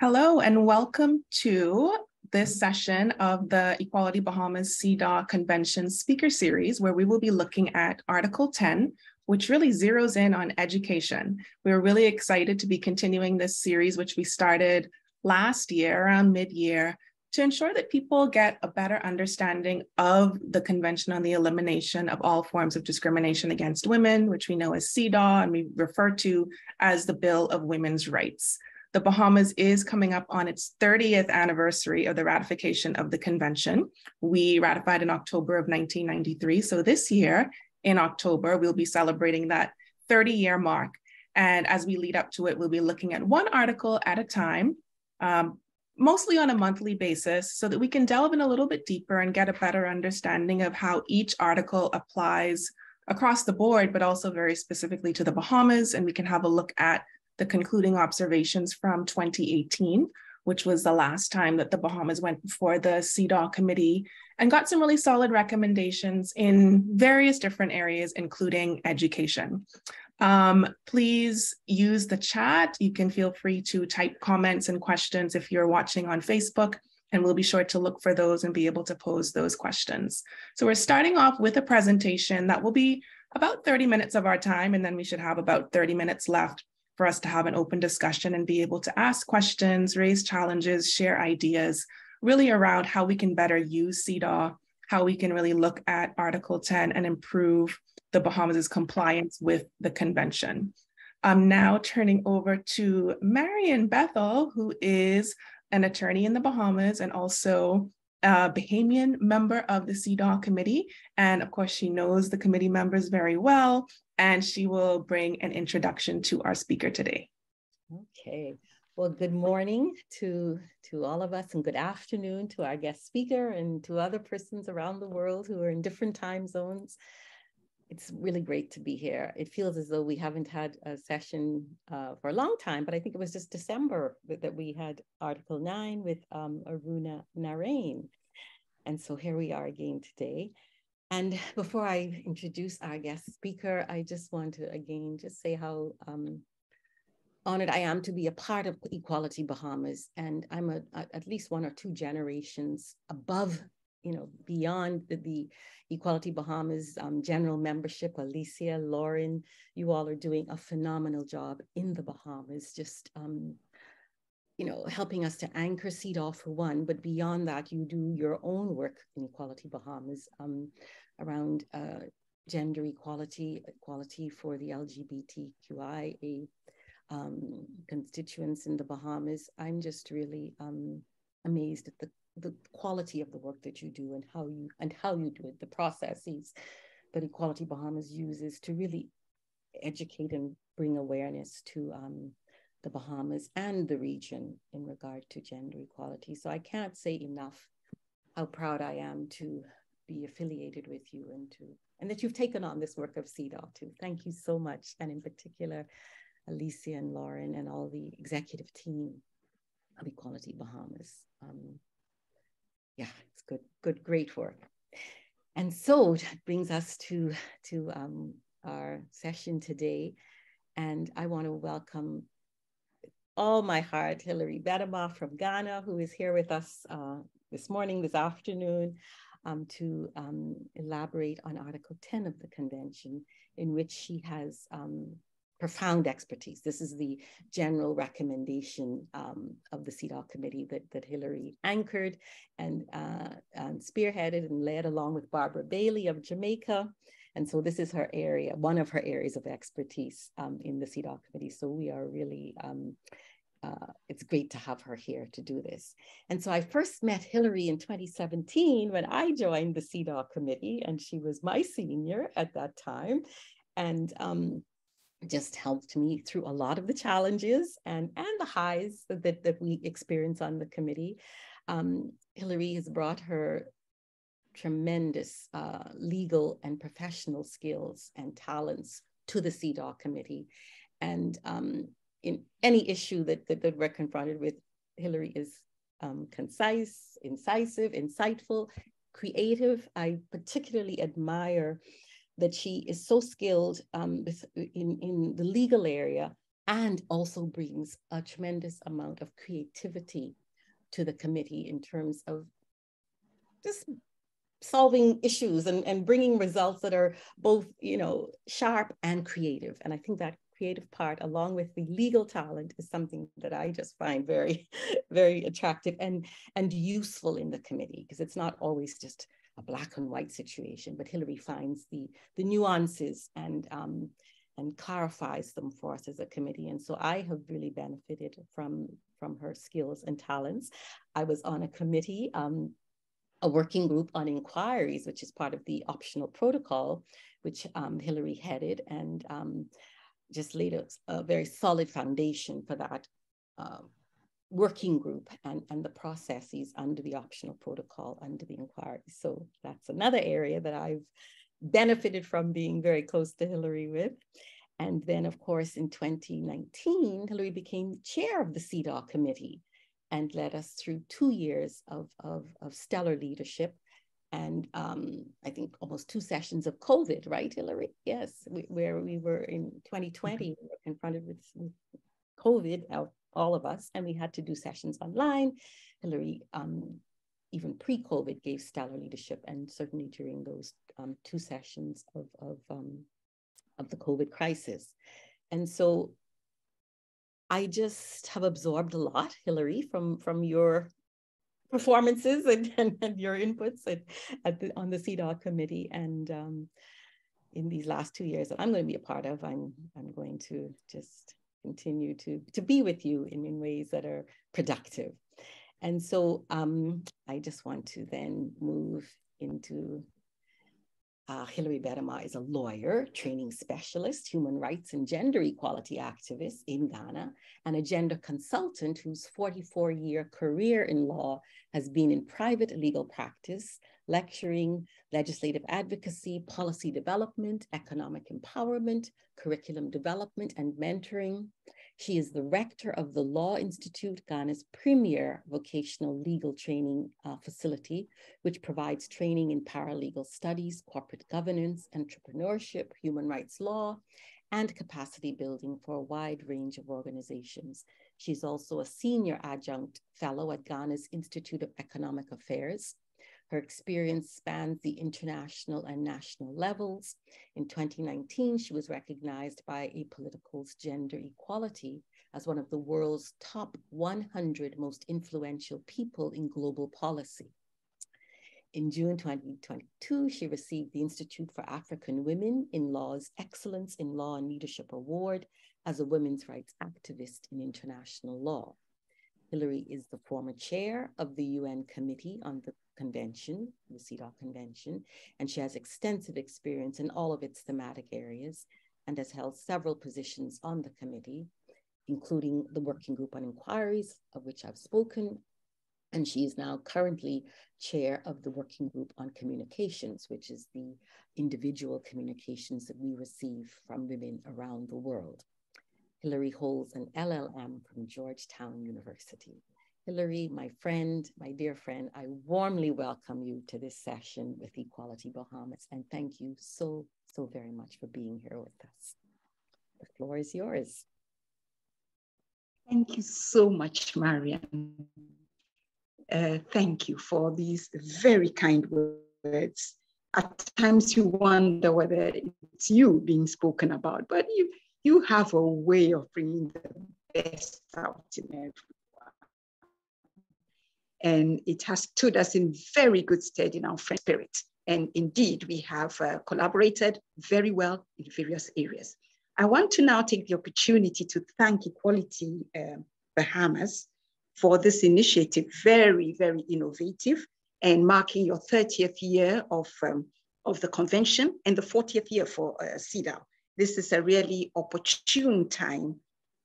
Hello and welcome to this session of the Equality Bahamas CEDAW Convention Speaker Series, where we will be looking at Article 10, which really zeroes in on education. We're really excited to be continuing this series, which we started last year around mid-year, to ensure that people get a better understanding of the Convention on the Elimination of All Forms of Discrimination Against Women, which we know as CEDAW and we refer to as the Bill of Women's Rights. The Bahamas is coming up on its 30th anniversary of the ratification of the convention. We ratified in October of 1993. So this year in October, we'll be celebrating that 30 year mark. And as we lead up to it, we'll be looking at one article at a time, um, mostly on a monthly basis, so that we can delve in a little bit deeper and get a better understanding of how each article applies across the board, but also very specifically to the Bahamas. And we can have a look at the concluding observations from 2018, which was the last time that the Bahamas went before the CEDAW committee and got some really solid recommendations in various different areas, including education. Um, please use the chat. You can feel free to type comments and questions if you're watching on Facebook, and we'll be sure to look for those and be able to pose those questions. So we're starting off with a presentation that will be about 30 minutes of our time, and then we should have about 30 minutes left for us to have an open discussion and be able to ask questions, raise challenges, share ideas, really around how we can better use CEDAW, how we can really look at Article 10 and improve the Bahamas' compliance with the convention. I'm now turning over to Marion Bethel, who is an attorney in the Bahamas and also a Bahamian member of the CEDAW committee. And of course, she knows the committee members very well and she will bring an introduction to our speaker today. Okay. Well, good morning to, to all of us and good afternoon to our guest speaker and to other persons around the world who are in different time zones. It's really great to be here. It feels as though we haven't had a session uh, for a long time, but I think it was just December that we had Article 9 with um, Aruna Narain. And so here we are again today. And before I introduce our guest speaker, I just want to again just say how um, honored I am to be a part of Equality Bahamas. And I'm a, a, at least one or two generations above, you know, beyond the, the Equality Bahamas um, general membership. Alicia, Lauren, you all are doing a phenomenal job in the Bahamas, just um, you know, helping us to anchor CEDAW for one, but beyond that, you do your own work in Equality Bahamas um, around uh, gender equality, equality for the LGBTQIA um, constituents in the Bahamas. I'm just really um, amazed at the, the quality of the work that you do and how you and how you do it, the processes that Equality Bahamas uses to really educate and bring awareness to um, the Bahamas and the region in regard to gender equality. So I can't say enough how proud I am to be affiliated with you and to and that you've taken on this work of CEDAW too. Thank you so much. And in particular, Alicia and Lauren and all the executive team of Equality Bahamas. Um, yeah, it's good, good, great work. And so that brings us to, to um, our session today. And I want to welcome all my heart, Hilary Gbedemah from Ghana, who is here with us uh, this morning, this afternoon, um, to um, elaborate on Article 10 of the convention, in which she has um, profound expertise. This is the general recommendation um, of the CEDAW committee that, that Hilary anchored and, uh, and spearheaded and led along with Barbara Bailey of Jamaica. And so this is her area, one of her areas of expertise um, in the CEDAW committee. So we are really um, uh, it's great to have her here to do this. And so I first met Hilary in 2017 when I joined the CEDAW committee, and she was my senior at that time, and um, just helped me through a lot of the challenges and, and the highs that, that we experience on the committee. Um, Hilary has brought her tremendous uh, legal and professional skills and talents to the CEDAW committee. And um, in any issue that, that, that we're confronted with, Hilary is um, concise, incisive, insightful, creative. I particularly admire that she is so skilled um, with, in, in the legal area and also brings a tremendous amount of creativity to the committee in terms of just solving issues and, and bringing results that are both you know sharp and creative. And i think that creative part along with the legal talent is something that i just find very very attractive and and useful in the committee because it's not always just a black and white situation but Hilary finds the the nuances and um, and clarifies them for us as a committee. And so I have really benefited from, from her skills and talents. I was on a committee, um, a working group on inquiries, which is part of the optional protocol, which um, Hilary headed and um, just laid a, a, very solid foundation for that uh, working group and, and the processes under the optional protocol under the inquiry. So that's another area that I've benefited from being very close to Hilary with. And then, of course, in 2019, Hilary became chair of the CEDAW committee and led us through two years of, of, of stellar leadership and um, I think almost two sessions of COVID, right, Hilary? Yes, we, where we were in 2020, mm-hmm. we were confronted with, with COVID, all of us, and we had to do sessions online. Hilary um, even pre-COVID gave stellar leadership and certainly during those um, two sessions of, of, um, of the COVID crisis. And so I just have absorbed a lot, Hilary, from, from your performances and, and, and your inputs at, at the, on the CEDAW committee. And um, in these last two years that I'm going to be a part of, I'm, I'm going to just continue to, to be with you in, in ways that are productive. And so um, I just want to then move into uh, Hilary Gbedemah is a lawyer, training specialist, human rights and gender equality activist in Ghana, and a gender consultant whose 44 year career in law has been in private legal practice, lecturing, legislative advocacy, policy development, economic empowerment, curriculum development, and mentoring. She is the rector of the Law Institute, Ghana's premier vocational legal training uh, facility, which provides training in paralegal studies, corporate governance, entrepreneurship, human rights law, and capacity building for a wide range of organizations. She's also a senior adjunct fellow at Ghana's Institute of Economic Affairs, her experience spans the international and national levels. In 2019, she was recognized by Apolitical's Gender Equality as one of the world's top 100 most influential people in global policy. In June 2022, she received the Institute for African Women in Law's Excellence in Law and Leadership Award as a women's rights activist in international law. Hilary is the former chair of the UN Committee on the Convention, the CEDAW Convention, and she has extensive experience in all of its thematic areas and has held several positions on the committee, including the Working Group on Inquiries, of which I've spoken, and she is now currently chair of the Working Group on Communications, which is the individual communications that we receive from women around the world. Hilary holds an LLM from Georgetown University. Hilary, my friend, my dear friend, I warmly welcome you to this session with Equality Bahamas and thank you so, so very much for being here with us. The floor is yours. Thank you so much, Marion. Uh, thank you for these very kind words. At times you wonder whether it's you being spoken about, but you, you have a way of bringing the best out in everyone and it has stood us in very good stead in our friend spirit. And indeed, we have uh, collaborated very well in various areas. I want to now take the opportunity to thank Equality uh, Bahamas for this initiative, very, very innovative and marking your 30th year of, um, of the convention and the 40th year for uh, CEDAW. This is a really opportune time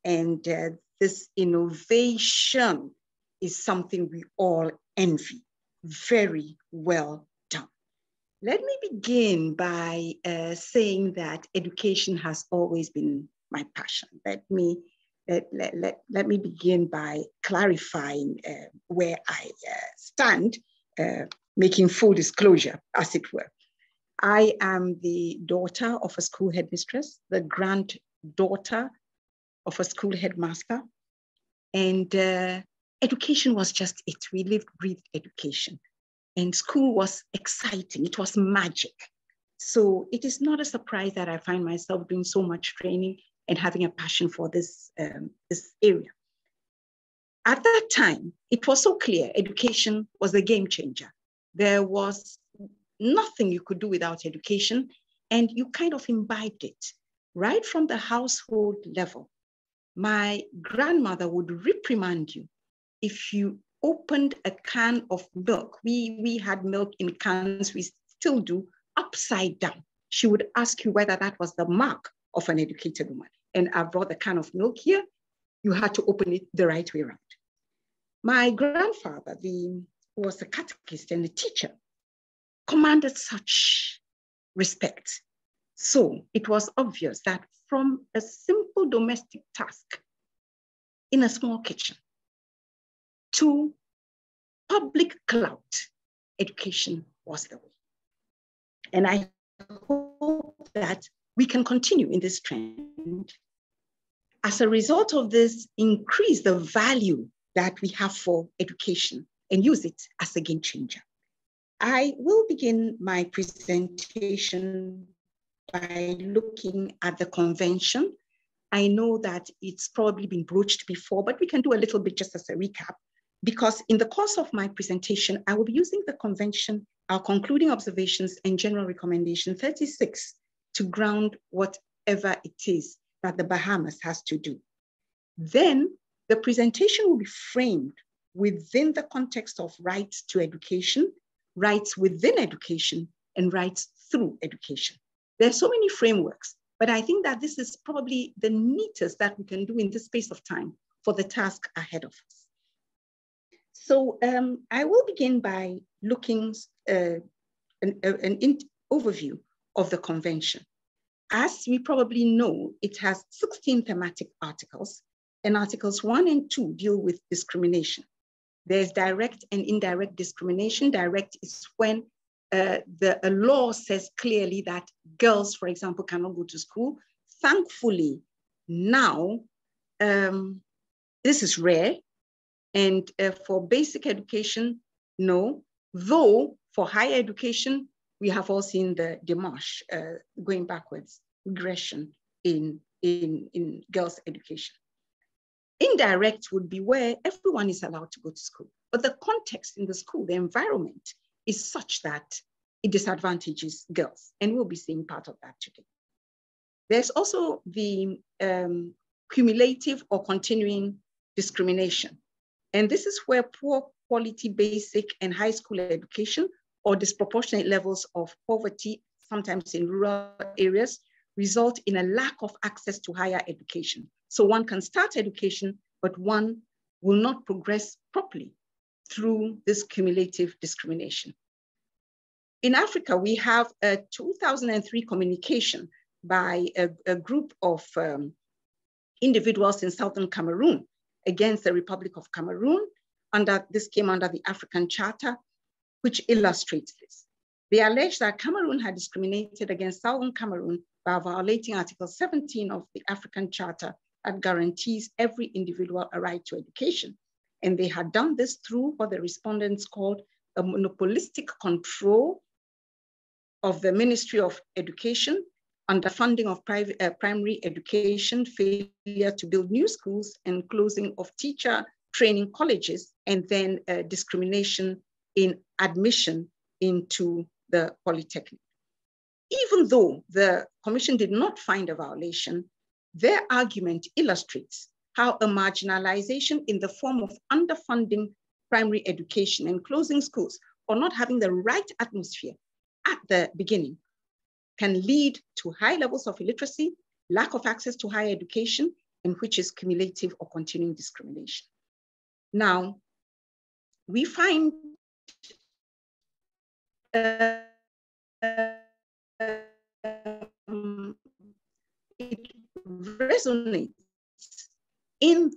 and uh, this innovation is something we all envy. Very well done. Let me begin by uh, saying that education has always been my passion. Let me, let, let, let, let me begin by clarifying uh, where I uh, stand, uh, making full disclosure, as it were. I am the daughter of a school headmistress, the granddaughter of a school headmaster. And uh, education was just it. We lived, breathed education. And school was exciting, it was magic. So it is not a surprise that I find myself doing so much training and having a passion for this, um, this area. At that time, it was so clear education was a game changer. There was nothing you could do without education, and you kind of imbibed it right from the household level. My grandmother would reprimand you if you opened a can of milk. We, we had milk in cans, we still do, upside down. She would ask you whether that was the mark of an educated woman. And I brought the can of milk here. You had to open it the right way around. My grandfather, the, was a catechist and a teacher, commanded such respect. So it was obvious that from a simple domestic task in a small kitchen to public clout, education was the way. And I hope that we can continue in this trend. As a result of this, increase the value that we have for education and use it as a game changer. I will begin my presentation by looking at the convention. I know that it's probably been broached before, but we can do a little bit just as a recap, because in the course of my presentation, I will be using the convention, our concluding observations and general recommendation 36 to ground whatever it is that the Bahamas has to do. Then the presentation will be framed within the context of rights to education, rights within education, and rights through education. There are so many frameworks, but I think that this is probably the neatest that we can do in this space of time for the task ahead of us. So um, I will begin by looking uh, an, an overview of the convention. As we probably know, it has 16 thematic articles, and articles one and two deal with discrimination. There's direct and indirect discrimination. Direct is when uh, the law says clearly that girls, for example, cannot go to school. Thankfully, now um, this is rare. And uh, for basic education, no. Though for higher education, we have all seen the demarche uh, going backwards, regression in, in, in girls' education. Indirect would be where everyone is allowed to go to school. But the context in the school, the environment is such that it disadvantages girls. And we'll be seeing part of that today. There's also the um, cumulative or continuing discrimination. And this is where poor quality basic and high school education or disproportionate levels of poverty, sometimes in rural areas, result in a lack of access to higher education. So one can start education, but one will not progress properly through this cumulative discrimination. In Africa, we have a 2003 communication by a, a group of um, individuals in Southern Cameroon against the Republic of Cameroon. Under, this came under the African Charter, which illustrates this. They allege that Cameroon had discriminated against Southern Cameroon by violating Article 17 of the African Charter that guarantees every individual a right to education. And they had done this through what the respondents called a monopolistic control of the Ministry of Education underfunding of private, uh, primary education, failure to build new schools, and closing of teacher training colleges, and then uh, discrimination in admission into the Polytechnic. Even though the Commission did not find a violation, their argument illustrates how a marginalization in the form of underfunding primary education and closing schools or not having the right atmosphere at the beginning can lead to high levels of illiteracy, lack of access to higher education, and which is cumulative or continuing discrimination. Now, we find uh, um, it resonates in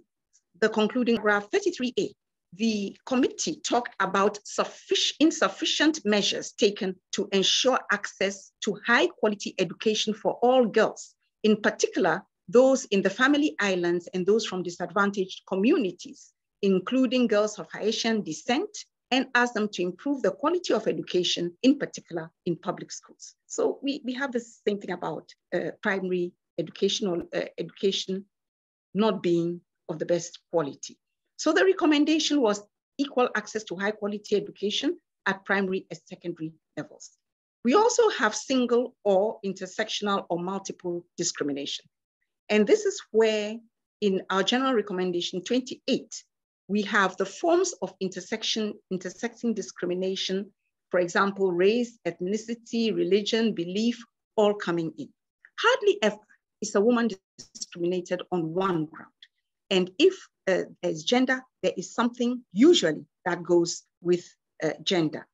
the concluding graph 33A. The committee talked about sufficient, insufficient measures taken to ensure access to high quality education for all girls, in particular those in the family islands and those from disadvantaged communities, including girls of Haitian descent, and ask them to improve the quality of education, in particular in public schools. So we, we have the same thing about uh, primary educational uh, education not being of the best quality. So the recommendation was equal access to high quality education at primary and secondary levels. We also have single or intersectional or multiple discrimination. And this is where in our general recommendation 28, we have the forms of intersection, intersecting discrimination, for example, race, ethnicity, religion, belief, all coming in. Hardly ever is a woman discriminated on one ground. And if uh, there's gender, there is something usually that goes with uh, gender.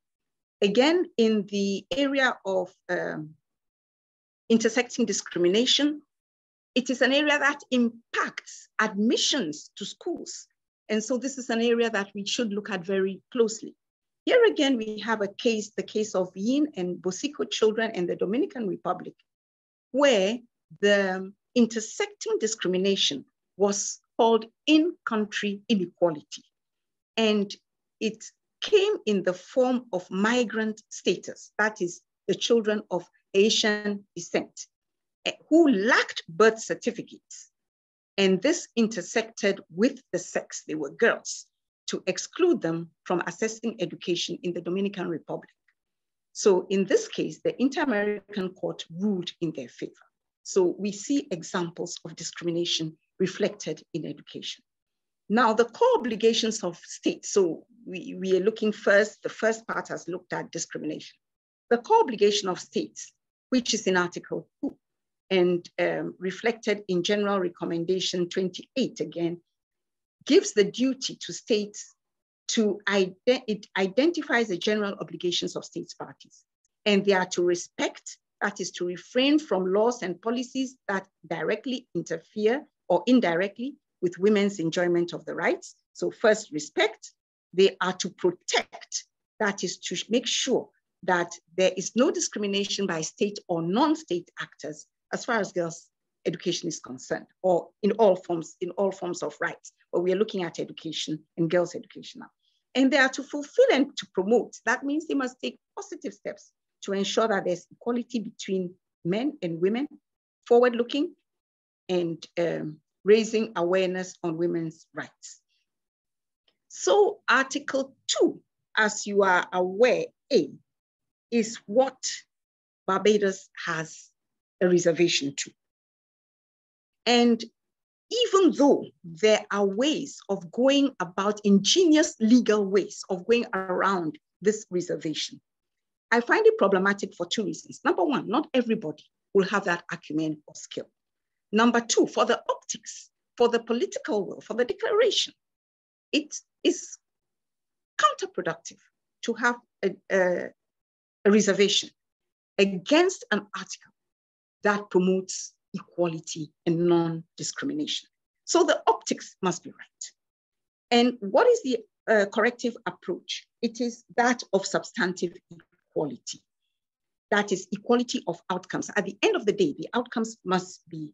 Again, in the area of um, intersecting discrimination, it is an area that impacts admissions to schools. And so this is an area that we should look at very closely. Here again, we have a case, the case of Yean and Bosico children in the Dominican Republic, where the intersecting discrimination was called in-country inequality. And it came in the form of migrant status, that is the children of Haitian descent, eh, who lacked birth certificates. And this intersected with the sex, they were girls, to exclude them from accessing education in the Dominican Republic. So in this case, the Inter-American Court ruled in their favor. So we see examples of discrimination reflected in education. Now, the core obligations of states, so we, we are looking first, the first part has looked at discrimination. The core obligation of states, which is in Article 2 and um, reflected in General Recommendation 28 again, gives the duty to states to ident it identifies the general obligations of states parties. And they are to respect, that is to refrain from laws and policies that directly interfere or indirectly with women's enjoyment of the rights. So first, respect. They are to protect, that is to make sure that there is no discrimination by state or non-state actors as far as girls' education is concerned, or in all forms, in all forms of rights. But we are looking at education and girls' education now. And they are to fulfill and to promote. That means they must take positive steps to ensure that there's equality between men and women, forward-looking, and um, raising awareness on women's rights. So Article 2, as you are aware, A, is what Barbados has a reservation to. And even though there are ways of going about ingenious legal ways of going around this reservation, I find it problematic for two reasons. Number one, not everybody will have that acumen or skill. Number two, for the optics, for the political will, for the declaration, it is counterproductive to have a, a, a reservation against an article that promotes equality and non-discrimination. So the optics must be right. And what is the uh, corrective approach? It is that of substantive equality. That is equality of outcomes. At the end of the day, the outcomes must be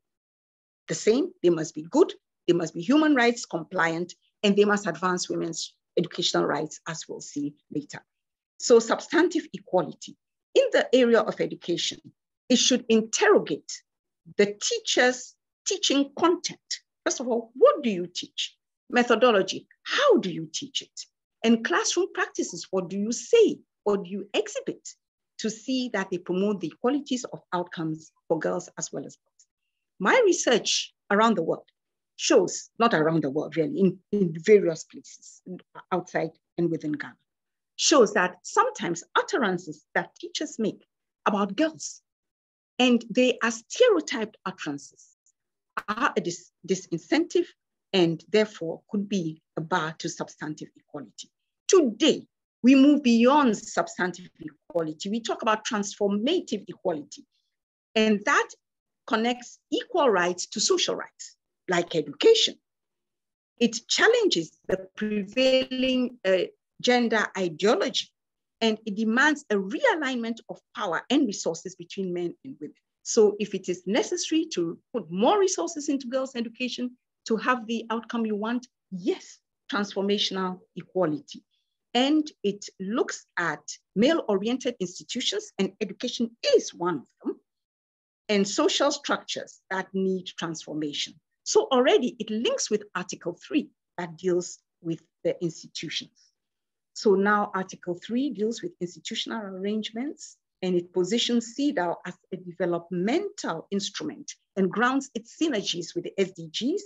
the same. They must be good, they must be human rights compliant, and they must advance women's educational rights, as we'll see later. So substantive equality. In the area of education, it should interrogate the teacher's teaching content. First of all, what do you teach? Methodology, how do you teach it? And classroom practices, what do you say? What do you exhibit to see that they promote the qualities of outcomes for girls as well as? My research around the world shows, not around the world really, in, in various places outside and within Ghana, shows that sometimes utterances that teachers make about girls, and they are stereotyped utterances, are a dis disincentive and therefore could be a bar to substantive equality. Today, we move beyond substantive equality. We talk about transformative equality. And that connects equal rights to social rights, like education. It challenges the prevailing uh, gender ideology and it demands a realignment of power and resources between men and women. So if it is necessary to put more resources into girls' education to have the outcome you want, yes, transformational equality. And it looks at male-oriented institutions, and education is one of them, and social structures that need transformation. So already it links with Article 3 that deals with the institutions. So now Article 3 deals with institutional arrangements and it positions CEDAW as a developmental instrument and grounds its synergies with the SDGs.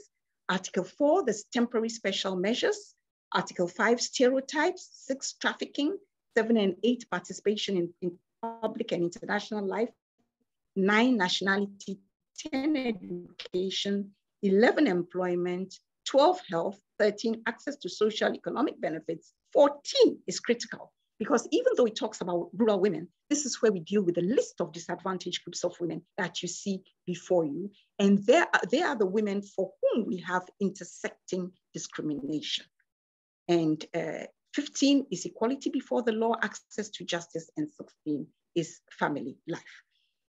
Article 4, the temporary special measures. Article 5, stereotypes. 6, trafficking. 7 and 8, participation in, in public and international life. 9, nationality. 10, education. 11, employment. 12, health. 13, access to social economic benefits. 14 is critical because even though it talks about rural women, this is where we deal with the list of disadvantaged groups of women that you see before you. And they are, they are the women for whom we have intersecting discrimination. And uh, 15 is equality before the law, access to justice, and 16 is family life.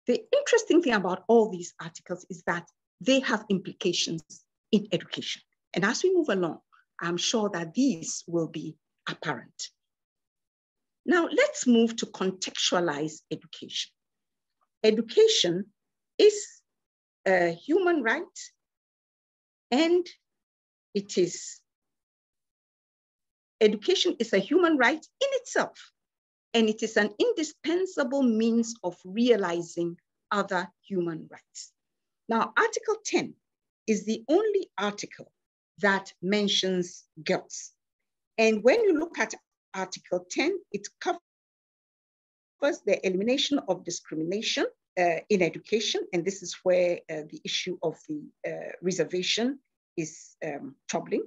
The interesting thing about all these articles is that they have implications in education. And as we move along, I'm sure that these will be apparent. Now let's move to contextualize education. Education is a human right and it is, education is a human right in itself and it is an indispensable means of realizing other human rights. Now, Article 10 is the only article that mentions girls. And when you look at Article 10, it covers the elimination of discrimination uh, in education, and this is where uh, the issue of the uh, reservation is um, troubling.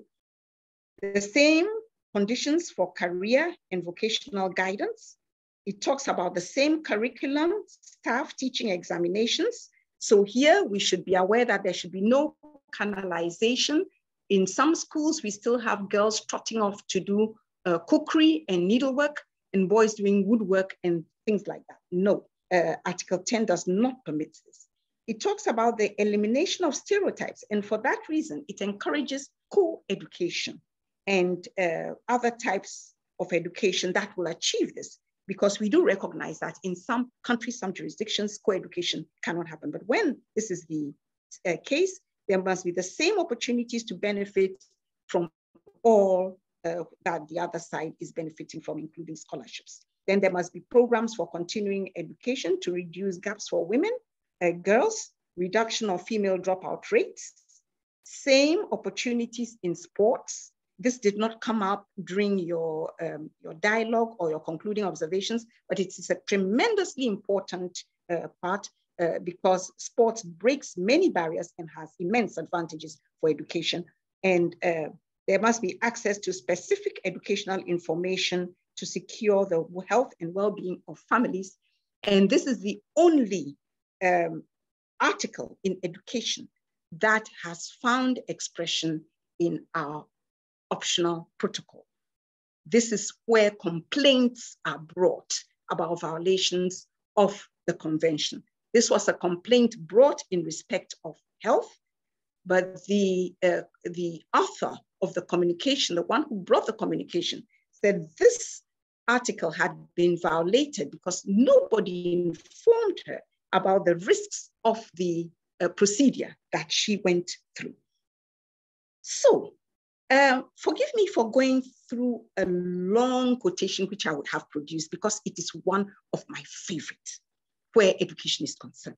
The same conditions for career and vocational guidance. It talks about the same curriculum, staff teaching examinations. So here we should be aware that there should be no canalization. In some schools, we still have girls trotting off to do uh, cookery and needlework and boys doing woodwork and things like that. No, uh, Article 10 does not permit this. It talks about the elimination of stereotypes. And for that reason, it encourages co-education and uh, other types of education that will achieve this because we do recognize that in some countries, some jurisdictions, co-education cannot happen. But when this is the uh, case, there must be the same opportunities to benefit from all uh, that the other side is benefiting from, including scholarships. Then there must be programs for continuing education to reduce gaps for women, uh, girls, reduction of female dropout rates, same opportunities in sports. This did not come up during your, um, your dialogue or your concluding observations, but it is a tremendously important uh, part uh, because sports breaks many barriers and has immense advantages for education. And uh, there must be access to specific educational information to secure the health and well-being of families. And this is the only um, article in education that has found expression in our optional protocol. This is where complaints are brought about violations of the convention. This was a complaint brought in respect of health, but the, uh, the author of the communication, the one who brought the communication, said this article had been violated because nobody informed her about the risks of the uh, procedure that she went through. So, uh, forgive me for going through a long quotation, which I would have produced because it is one of my favorites where education is concerned.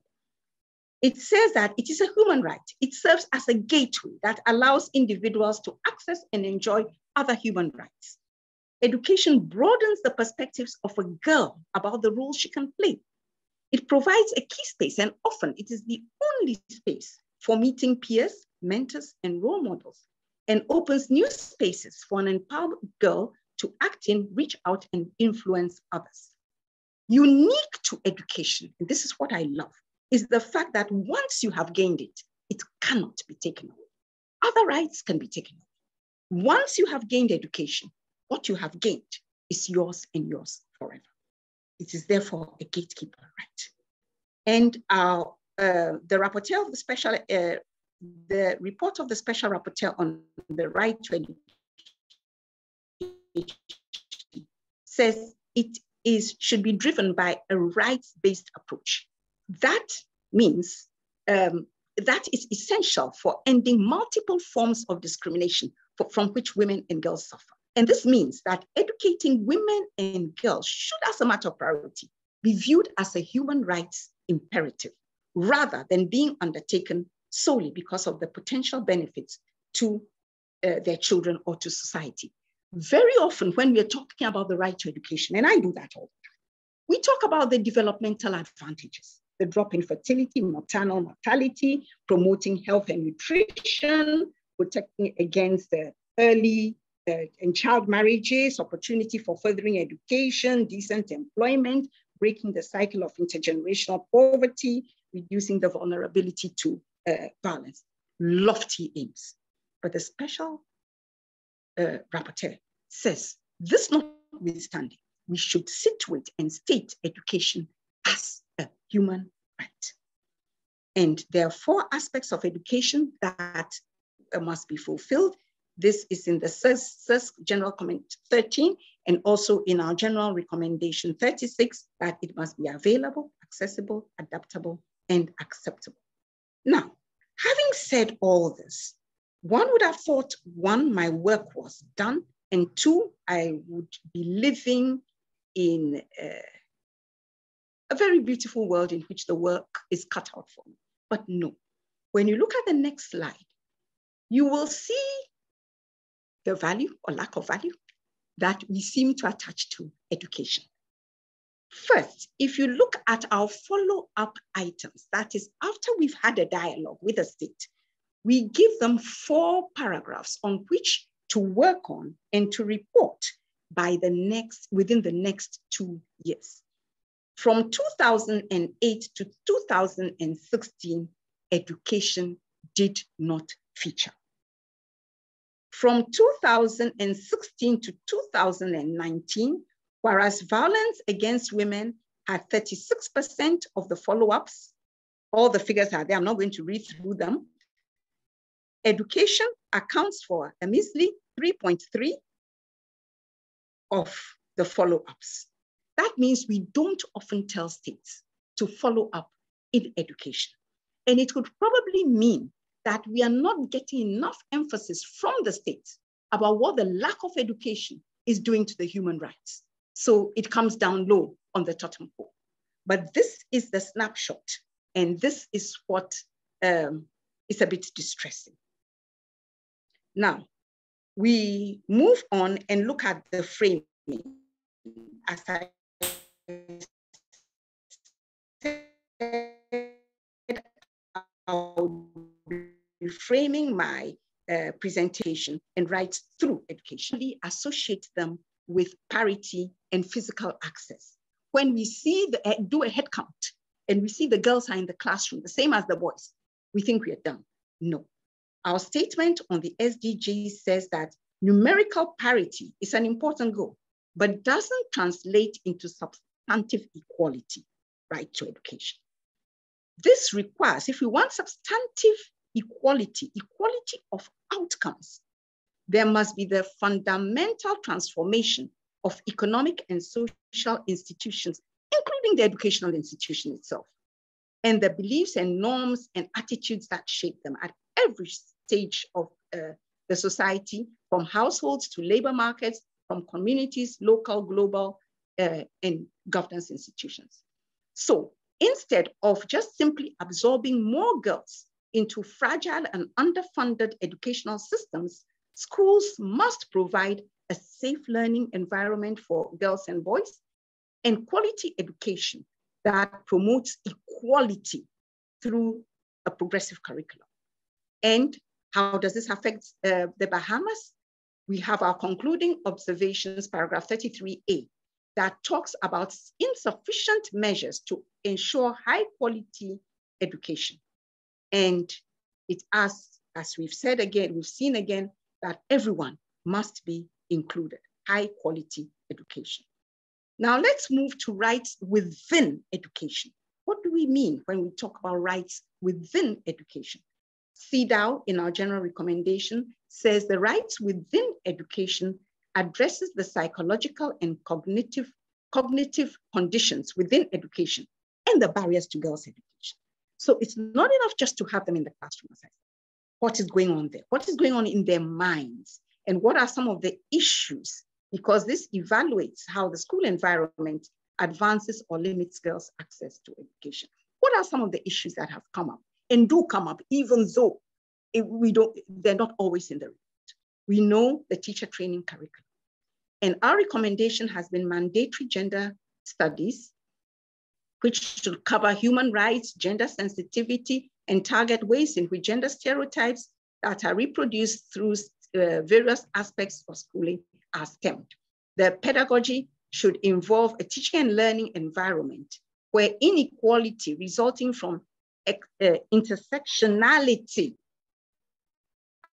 It says that it is a human right. It serves as a gateway that allows individuals to access and enjoy other human rights. Education broadens the perspectives of a girl about the role she can play. It provides a key space, and often it is the only space for meeting peers, mentors, and role models, and opens new spaces for an empowered girl to act in, reach out, and influence others. Unique to education, and this is what I love, is the fact that once you have gained it, it cannot be taken away. Other rights can be taken away. Once you have gained education, what you have gained is yours and yours forever. It is therefore a gatekeeper right. And our uh, the rapporteur of the special, uh, the report of the special rapporteur on the right to education says it is should be driven by a rights-based approach. That means um, that is essential for ending multiple forms of discrimination for, from which women and girls suffer. And this means that educating women and girls should, as a matter of priority, be viewed as a human rights imperative rather than being undertaken solely because of the potential benefits to uh, their children or to society. Very often, when we are talking about the right to education, and I do that all the time, we talk about the developmental advantages, the drop in fertility, maternal mortality, promoting health and nutrition, protecting against the early uh, and child marriages, opportunity for furthering education, decent employment, breaking the cycle of intergenerational poverty, reducing the vulnerability to uh, violence. Lofty aims. But the special uh, rapporteur says, this notwithstanding, we should situate and state education as a human right. And there are four aspects of education that uh, must be fulfilled. This is in the CESCR General Comment 13 and also in our General Recommendation 36 that it must be available, accessible, adaptable, and acceptable. Now, having said all this, one would have thought one, my work was done, and two, I would be living in a, a very beautiful world in which the work is cut out for me. But no, when you look at the next slide, you will see the value or lack of value that we seem to attach to education. First, if you look at our follow-up items, that is after we've had a dialogue with the state, we give them four paragraphs on which to work on and to report by the next, within the next two years. From 2008 to 2016, education did not feature. From 2016 to 2019, whereas violence against women had 36% of the follow-ups, all the figures are there, I'm not going to read through them. Education accounts for a measly 3.3 of the follow-ups. That means we don't often tell states to follow up in education. And it would probably mean that we are not getting enough emphasis from the states about what the lack of education is doing to the human rights. So it comes down low on the totem pole. But this is the snapshot, and this is what um, is a bit distressing. Now, we move on and look at the framing. As I said, I'll be framing my uh, presentation and right through education. We associate them with parity and physical access. When we see the, uh, do a head count and we see the girls are in the classroom, the same as the boys, we think we are done. No, our statement on the SDG says that numerical parity is an important goal, but doesn't translate into substantive equality, right to education. This requires, if we want substantive equality, equality of outcomes, there must be the fundamental transformation of economic and social institutions, including the educational institution itself, and the beliefs and norms and attitudes that shape them at every stage of uh, the society, from households to labor markets, from communities, local, global, uh, and governance institutions. So instead of just simply absorbing more girls into fragile and underfunded educational systems, schools must provide a safe learning environment for girls and boys and quality education that promotes equality through a progressive curriculum. And how does this affect uh, the Bahamas? We have our concluding observations, paragraph 33A, that talks about insufficient measures to ensure high quality education. And it asks, as we've said again, we've seen again, that everyone must be included, high quality education. Now let's move to rights within education. What do we mean when we talk about rights within education? CEDAW in our general recommendation says the rights within education addresses the psychological and cognitive, cognitive conditions within education and the barriers to girls' education. So it's not enough just to have them in the classroom. What is going on there? What is going on in their minds? And what are some of the issues? Because this evaluates how the school environment advances or limits girls' access to education. What are some of the issues that have come up? and do come up, even though we don't, they're not always in the report. We know the teacher training curriculum. And our recommendation has been mandatory gender studies, which should cover human rights, gender sensitivity, and target ways in which gender stereotypes that are reproduced through uh, various aspects of schooling are stemmed. The pedagogy should involve a teaching and learning environment where inequality resulting from uh, intersectionality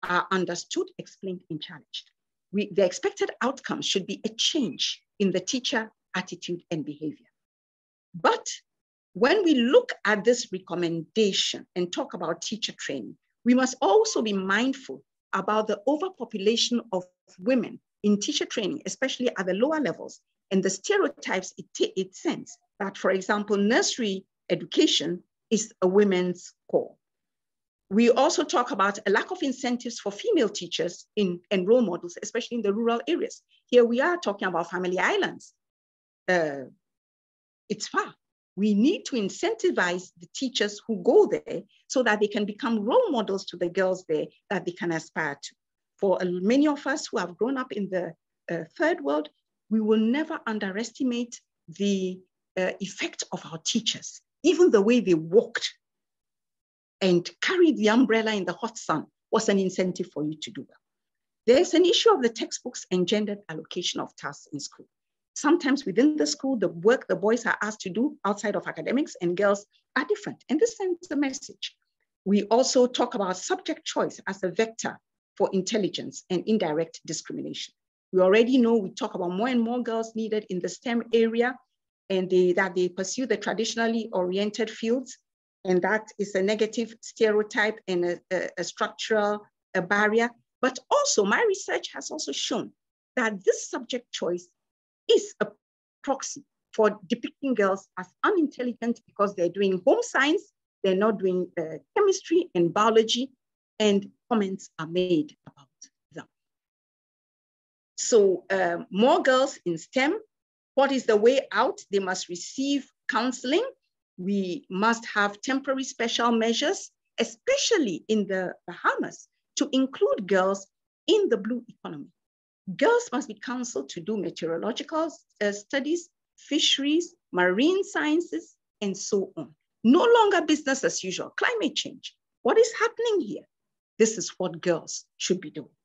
are understood, explained, and challenged. We, the expected outcome should be a change in the teacher attitude and behavior. But when we look at this recommendation and talk about teacher training, we must also be mindful about the overpopulation of women in teacher training, especially at the lower levels, and the stereotypes it, it sends that, for example, nursery education is a women's core. We also talk about a lack of incentives for female teachers in, and role models, especially in the rural areas. Here we are talking about family islands. Uh, it's far. We need to incentivize the teachers who go there so that they can become role models to the girls there that they can aspire to. For many of us who have grown up in the uh, third world, we will never underestimate the uh, effect of our teachers even the way they walked and carried the umbrella in the hot sun was an incentive for you to do well. There's an issue of the textbooks and gendered allocation of tasks in school. Sometimes within the school, the work the boys are asked to do outside of academics and girls are different. And this sends a message. We also talk about subject choice as a vector for intelligence and indirect discrimination. We already know we talk about more and more girls needed in the STEM area and they, that they pursue the traditionally oriented fields. And that is a negative stereotype and a, a, a structural a barrier. But also my research has also shown that this subject choice is a proxy for depicting girls as unintelligent because they're doing home science, they're not doing uh, chemistry and biology, and comments are made about them. So uh, more girls in STEM what is the way out? They must receive counseling. We must have temporary special measures, especially in the Bahamas, to include girls in the blue economy. Girls must be counseled to do meteorological uh, studies, fisheries, marine sciences, and so on. No longer business as usual, climate change. What is happening here? This is what girls should be doing.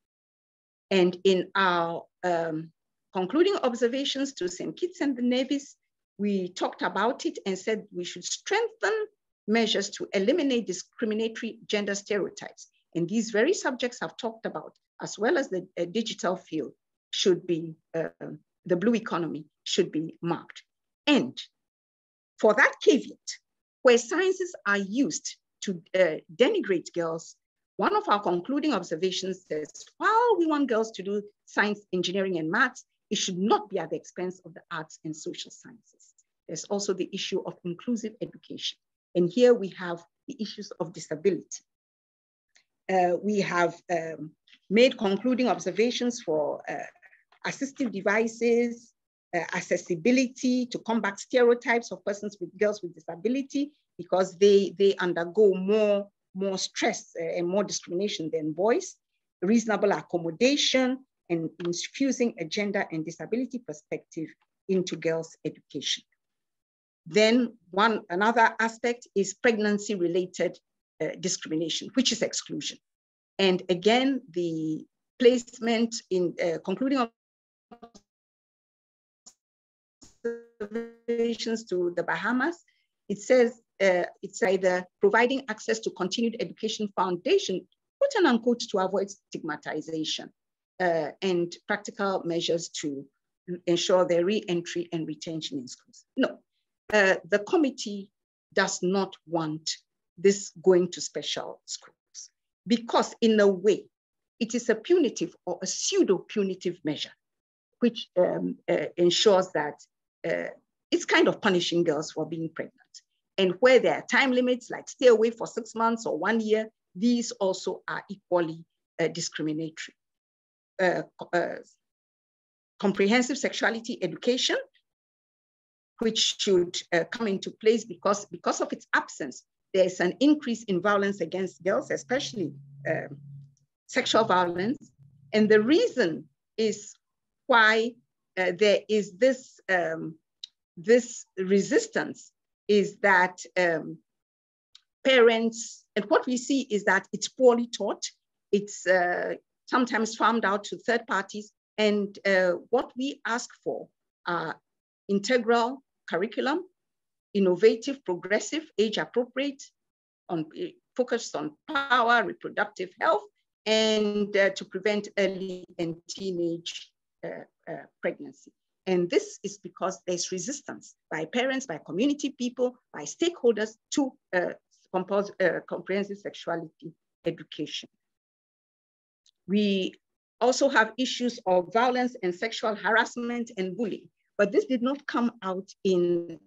And in our um, concluding observations to St. Kitts and the Nevis, we talked about it and said we should strengthen measures to eliminate discriminatory gender stereotypes. And these very subjects I've talked about, as well as the uh, digital field, should be, uh, the blue economy should be marked. And for that caveat, where sciences are used to uh, denigrate girls, one of our concluding observations says, while we want girls to do science, engineering, and maths, it should not be at the expense of the arts and social sciences. There's also the issue of inclusive education. And here we have the issues of disability. Uh, we have um, made concluding observations for uh, assistive devices, uh, accessibility to combat stereotypes of persons with girls with disability because they, they undergo more, more stress and more discrimination than boys, reasonable accommodation, and infusing a gender and disability perspective into girls' education. Then one another aspect is pregnancy-related uh, discrimination, which is exclusion. And again, the placement in uh, concluding observations to the Bahamas, it says uh, it's either providing access to continued education foundation, quote and unquote, to avoid stigmatization uh, and practical measures to ensure their re-entry and retention in schools. No, uh, the committee does not want this going to special schools because in a way, it is a punitive or a pseudo punitive measure, which um, uh, ensures that uh, it's kind of punishing girls for being pregnant. And where there are time limits, like stay away for six months or one year, these also are equally uh, discriminatory. Uh, uh, comprehensive sexuality education, which should uh, come into place because, because of its absence, there's an increase in violence against girls, especially um, sexual violence. And the reason is why uh, there is this, um, this resistance is that um, parents, and what we see is that it's poorly taught. It's uh, sometimes farmed out to third parties. And uh, what we ask for are integral curriculum, innovative, progressive, age appropriate, on, focused on power, reproductive health, and uh, to prevent early and teenage uh, uh, pregnancy. And this is because there's resistance by parents, by community people, by stakeholders to uh, uh, comprehensive sexuality education. We also have issues of violence and sexual harassment and bullying, but this did not come out in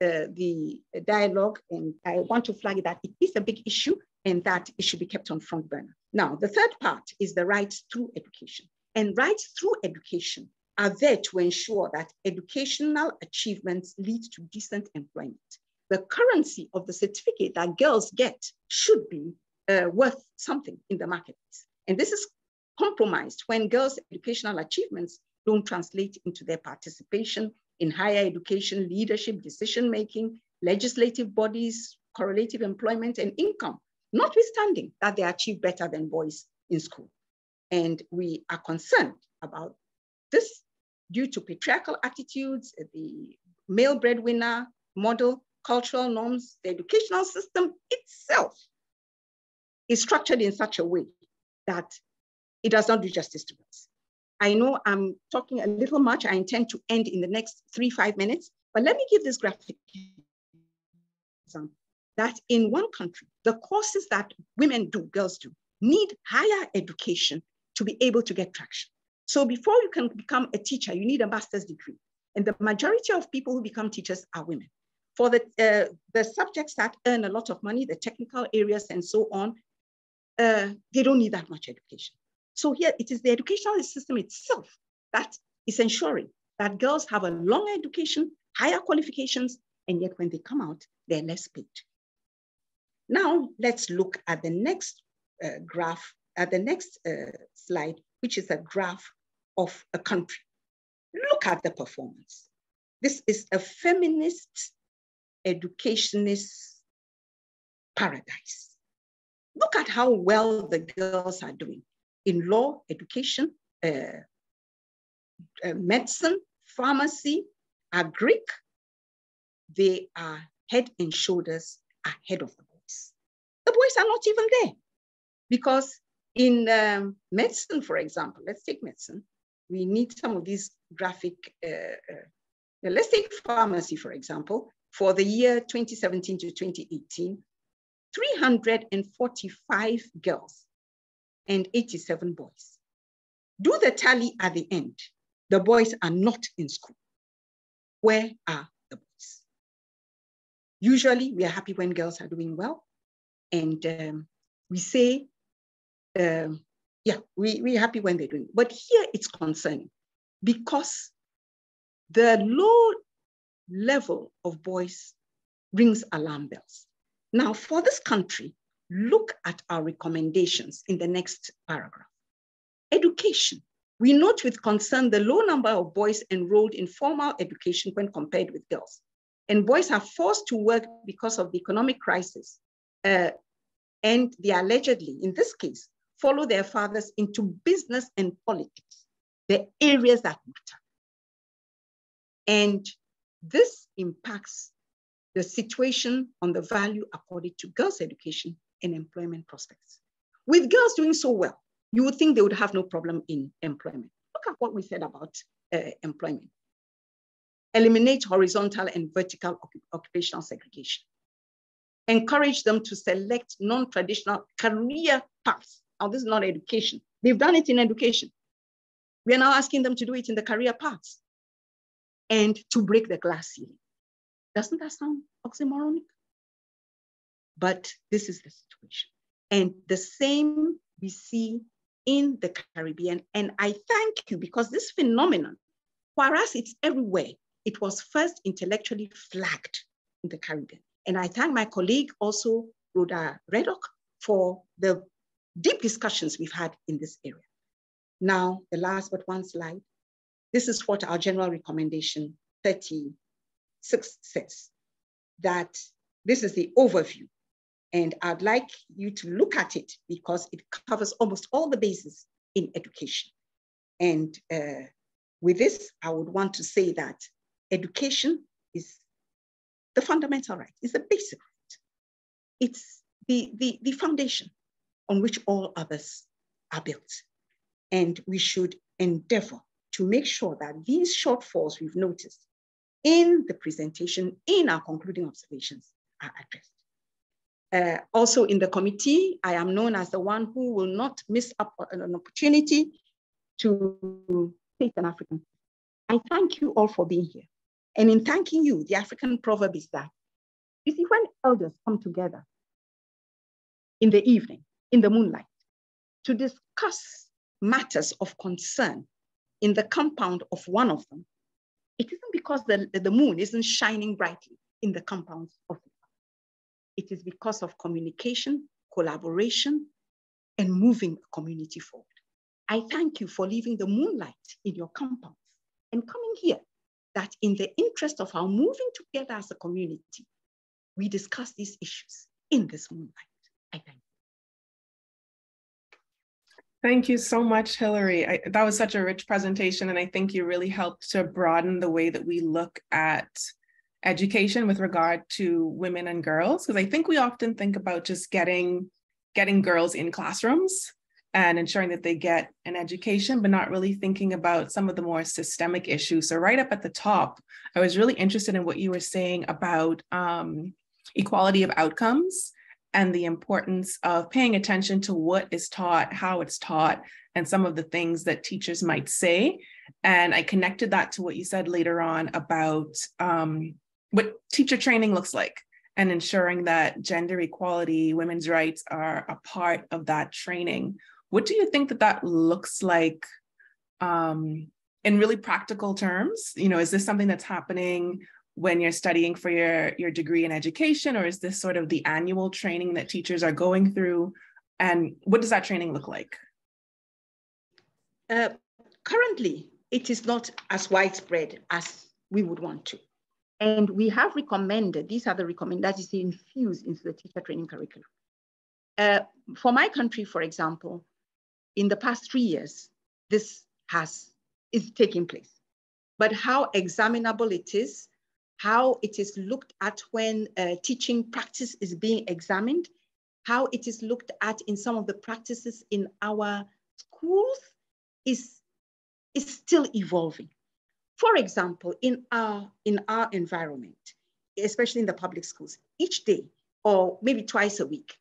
the dialogue, and I want to flag that it is a big issue and that it should be kept on front burner. Now, the third part is the rights through education. And rights through education are there to ensure that educational achievements lead to decent employment. The currency of the certificate that girls get should be uh, worth something in the marketplace. And this is compromised when girls' educational achievements don't translate into their participation in higher education, leadership, decision-making, legislative bodies, correlative employment, and income, notwithstanding that they achieve better than boys in school. And we are concerned about this due to patriarchal attitudes, the male breadwinner model, cultural norms, the educational system itself is structured in such a way that it does not do justice to us. I know I'm talking a little much. I intend to end in the next three, five minutes, but let me give this graphic example that in one country, the courses that women do, girls do, need higher education to be able to get traction. So before you can become a teacher, you need a master's degree. And the majority of people who become teachers are women. For the, uh, the subjects that earn a lot of money, the technical areas and so on, uh, they don't need that much education. So here it is the educational system itself that is ensuring that girls have a longer education, higher qualifications, and yet when they come out, they're less paid. Now let's look at the next uh, graph, at the next uh, slide, which is a graph of a country. Look at the performance. This is a feminist educationist paradise. Look at how well the girls are doing in law, education, uh, uh, medicine, pharmacy, agric, they are head and shoulders ahead of the boys. The boys are not even there because in um, medicine, for example, let's take medicine, we need some of these graphic, uh, uh, let's take pharmacy, for example, for the year 2017 to 2018, 345 girls and 87 boys. Do the tally at the end. The boys are not in school. Where are the boys? Usually we are happy when girls are doing well. And um, we say, um, yeah, we, we're happy when they're doing, but here it's concerning because the low level of boys rings alarm bells. Now for this country, look at our recommendations in the next paragraph. Education. We note with concern the low number of boys enrolled in formal education when compared with girls. And boys are forced to work because of the economic crisis. Uh, and they allegedly, in this case, follow their fathers into business and politics, the areas that matter. And this impacts the situation on the value accorded to girls' education and employment prospects. With girls doing so well, you would think they would have no problem in employment. Look at what we said about uh, employment. Eliminate horizontal and vertical occupational segregation. Encourage them to select non-traditional career paths. Now, this is not education. They've done it in education. We are now asking them to do it in the career paths and to break the glass ceiling. Doesn't that sound oxymoronic? But this is the situation. And the same we see in the Caribbean. And I thank you because this phenomenon, whereas it's everywhere, it was first intellectually flagged in the Caribbean. And I thank my colleague also, Rhoda Reddock, for the deep discussions we've had in this area. Now, the last but one slide. This is what our general recommendation 36 says, that this is the overview. And I'd like you to look at it because it covers almost all the bases in education. And uh, with this, I would want to say that education is the fundamental right, it's the basic right. It's the, the, the foundation on which all others are built. And we should endeavor to make sure that these shortfalls we've noticed in the presentation, in our concluding observations, are addressed. Uh, also in the committee, I am known as the one who will not miss up an opportunity to take an African. I thank you all for being here. And in thanking you, the African proverb is that, you see, when elders come together in the evening, in the moonlight, to discuss matters of concern in the compound of one of them, it isn't because the, the moon isn't shining brightly in the compounds of. It is because of communication, collaboration, and moving a community forward. I thank you for leaving the moonlight in your compounds and coming here that in the interest of our moving together as a community, we discuss these issues in this moonlight. I thank you. Thank you so much, Hilary. I, that was such a rich presentation, and I think you really helped to broaden the way that we look at education with regard to women and girls, because I think we often think about just getting getting girls in classrooms and ensuring that they get an education, but not really thinking about some of the more systemic issues. So, right up at the top, I was really interested in what you were saying about um, equality of outcomes and the importance of paying attention to what is taught, how it's taught, and some of the things that teachers might say. And I connected that to what you said later on about um, what teacher training looks like and ensuring that gender equality, women's rights are a part of that training. What do you think that that looks like um, in really practical terms? You know, is this something that's happening when you're studying for your, your degree in education, or is this sort of the annual training that teachers are going through? And what does that training look like? Uh, currently, it is not as widespread as we would want to. And we have recommended, these are the recommendations that is infused into the teacher training curriculum. Uh, for my country, for example, in the past three years, this has is taking place. But how examinable it is, how it is looked at when uh, teaching practice is being examined, how it is looked at in some of the practices in our schools is, is still evolving. For example, in our, in our environment, especially in the public schools, each day or maybe twice a week,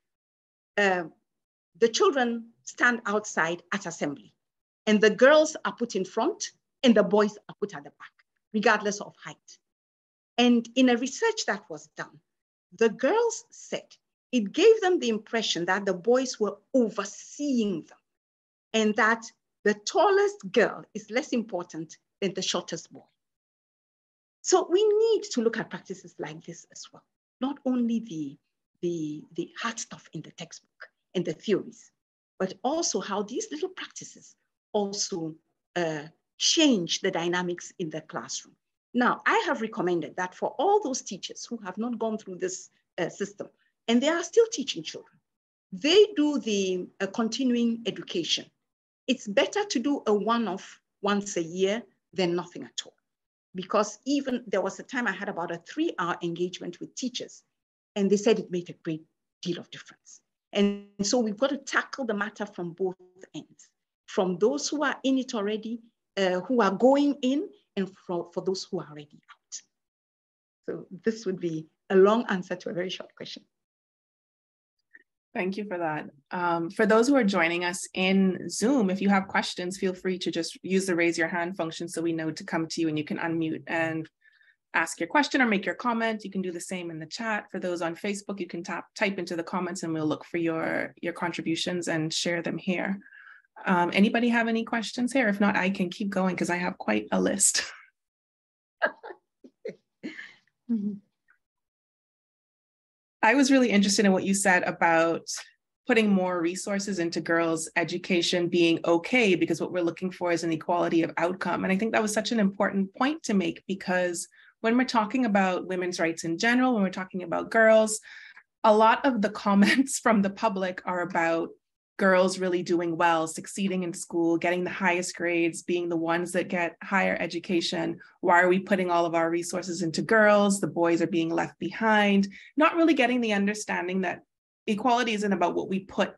uh, the children stand outside at assembly and the girls are put in front and the boys are put at the back, regardless of height. And in a research that was done, the girls said it gave them the impression that the boys were overseeing them and that the tallest girl is less important than the shortest boy. So we need to look at practices like this as well, not only the, the, the hard stuff in the textbook and the theories, but also how these little practices also uh, change the dynamics in the classroom. Now, I have recommended that for all those teachers who have not gone through this uh, system, and they are still teaching children, they do the uh, continuing education. It's better to do a one-off once a year than nothing at all. Because even there was a time I had about a three-hour engagement with teachers, and they said it made a great deal of difference. And so we've got to tackle the matter from both ends, from those who are in it already uh, who are going in and for, for those who are already out. So this would be a long answer to a very short question. Thank you for that. Um, for those who are joining us in Zoom, if you have questions, feel free to just use the raise your hand function so we know to come to you and you can unmute and ask your question or make your comment. You can do the same in the chat. For those on Facebook, you can tap type into the comments and we'll look for your, your contributions and share them here. Um, anybody have any questions here? If not, I can keep going because I have quite a list. mm-hmm. I was really interested in what you said about putting more resources into girls' education being okay, because what we're looking for is an equality of outcome. And I think that was such an important point to make because when we're talking about women's rights in general, when we're talking about girls, a lot of the comments from the public are about girls really doing well, succeeding in school, getting the highest grades, being the ones that get higher education. Why are we putting all of our resources into girls? The boys are being left behind, not really getting the understanding that equality isn't about what we put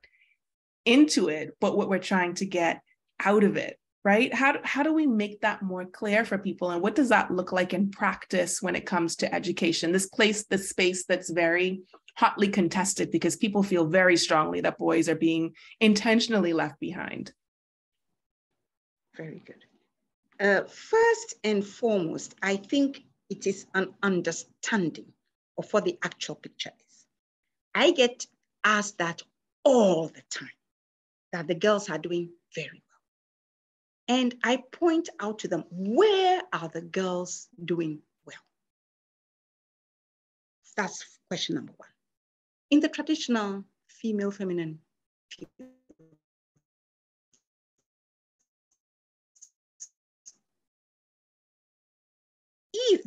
into it, but what we're trying to get out of it. Right? How, how do we make that more clear for people? And what does that look like in practice when it comes to education? This place, this space that's very hotly contested because people feel very strongly that boys are being intentionally left behind. Very good. Uh, first and foremost, I think it is an understanding of what the actual picture is. I get asked that all the time, that the girls are doing very well. And I point out to them, where are the girls doing well? That's question number one in the traditional female feminine field.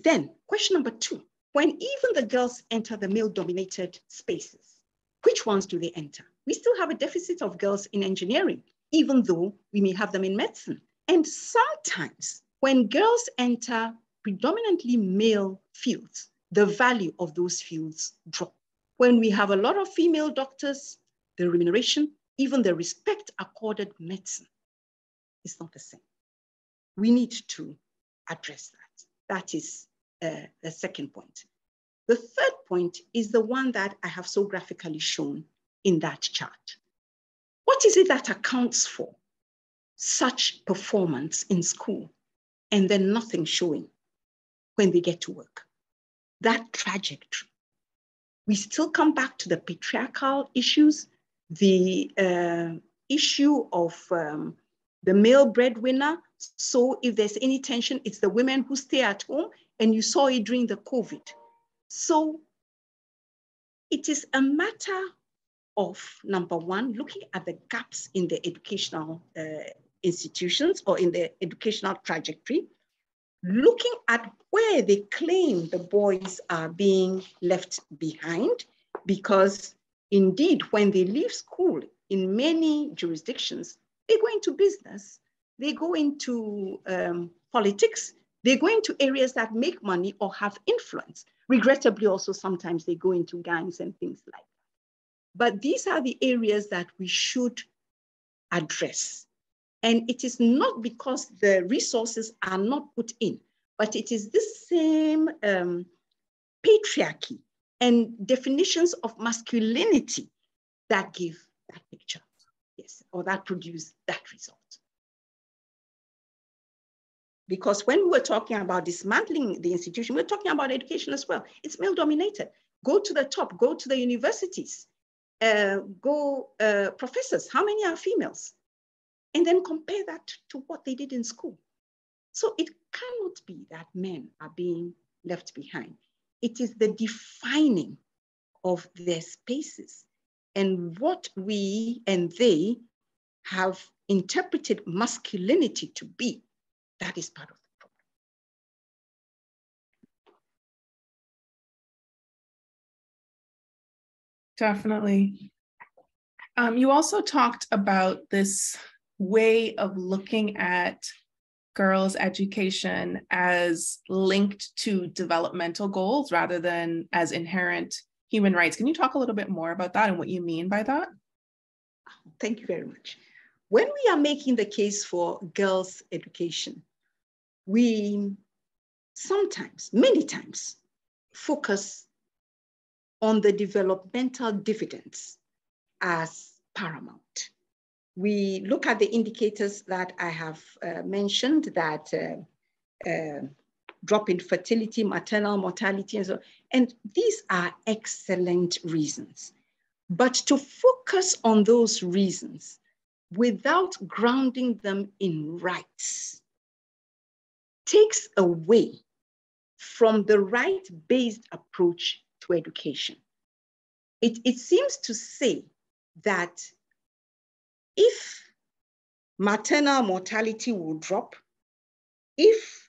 Then, question number two, when even the girls enter the male dominated spaces, which ones do they enter? We still have a deficit of girls in engineering, even though we may have them in medicine. And sometimes when girls enter predominantly male fields, the value of those fields drop. When we have a lot of female doctors, the remuneration, even the respect accorded medicine is not the same. We need to address that. That is uh, the second point. The third point is the one that I have so graphically shown in that chart. What is it that accounts for such performance in school and then nothing showing when they get to work? That trajectory we still come back to the patriarchal issues, the uh, issue of um, the male breadwinner. So if there's any tension, it's the women who stay at home, and you saw it during the COVID. So it is a matter of number one, looking at the gaps in the educational uh, institutions or in the educational trajectory, looking at where they claim the boys are being left behind, because indeed, when they leave school in many jurisdictions, they go into business, they go into um, politics, they go into areas that make money or have influence. Regrettably, also sometimes they go into gangs and things like that. But these are the areas that we should address and it is not because the resources are not put in, but it is this same um, patriarchy and definitions of masculinity that give that picture, yes, or that produce that result. Because when we were talking about dismantling the institution, we're talking about education as well. It's male dominated. Go to the top, go to the universities, uh, go uh, professors. How many are females? And then compare that to what they did in school. So it cannot be that men are being left behind. It is the defining of their spaces and what we and they have interpreted masculinity to be. That is part of the problem. Definitely. Um, you also talked about this way of looking at girls' education as linked to developmental goals rather than as inherent human rights. Can you talk a little bit more about that and what you mean by that? Thank you very much. when we are making the case for girls' education, we sometimes, many times, focus on the developmental dividends as paramount. We look at the indicators that I have uh, mentioned that uh, uh, drop in fertility, maternal mortality, and so on. And these are excellent reasons. But to focus on those reasons without grounding them in rights takes away from the right-based approach to education. It, it seems to say that if maternal mortality will drop, if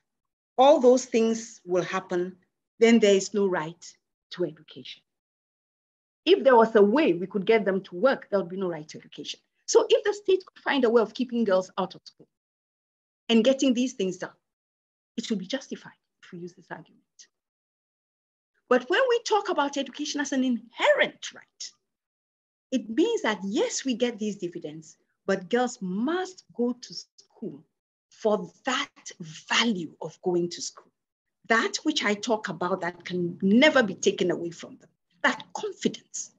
all those things will happen, then there is no right to education. If there was a way we could get them to work, there would be no right to education. So if the state could find a way of keeping girls out of school and getting these things done, it should be justified if we use this argument. But when we talk about education as an inherent right, it means that yes, we get these dividends, but girls must go to school for that value of going to school. That which I talk about that can never be taken away from them, that confidence,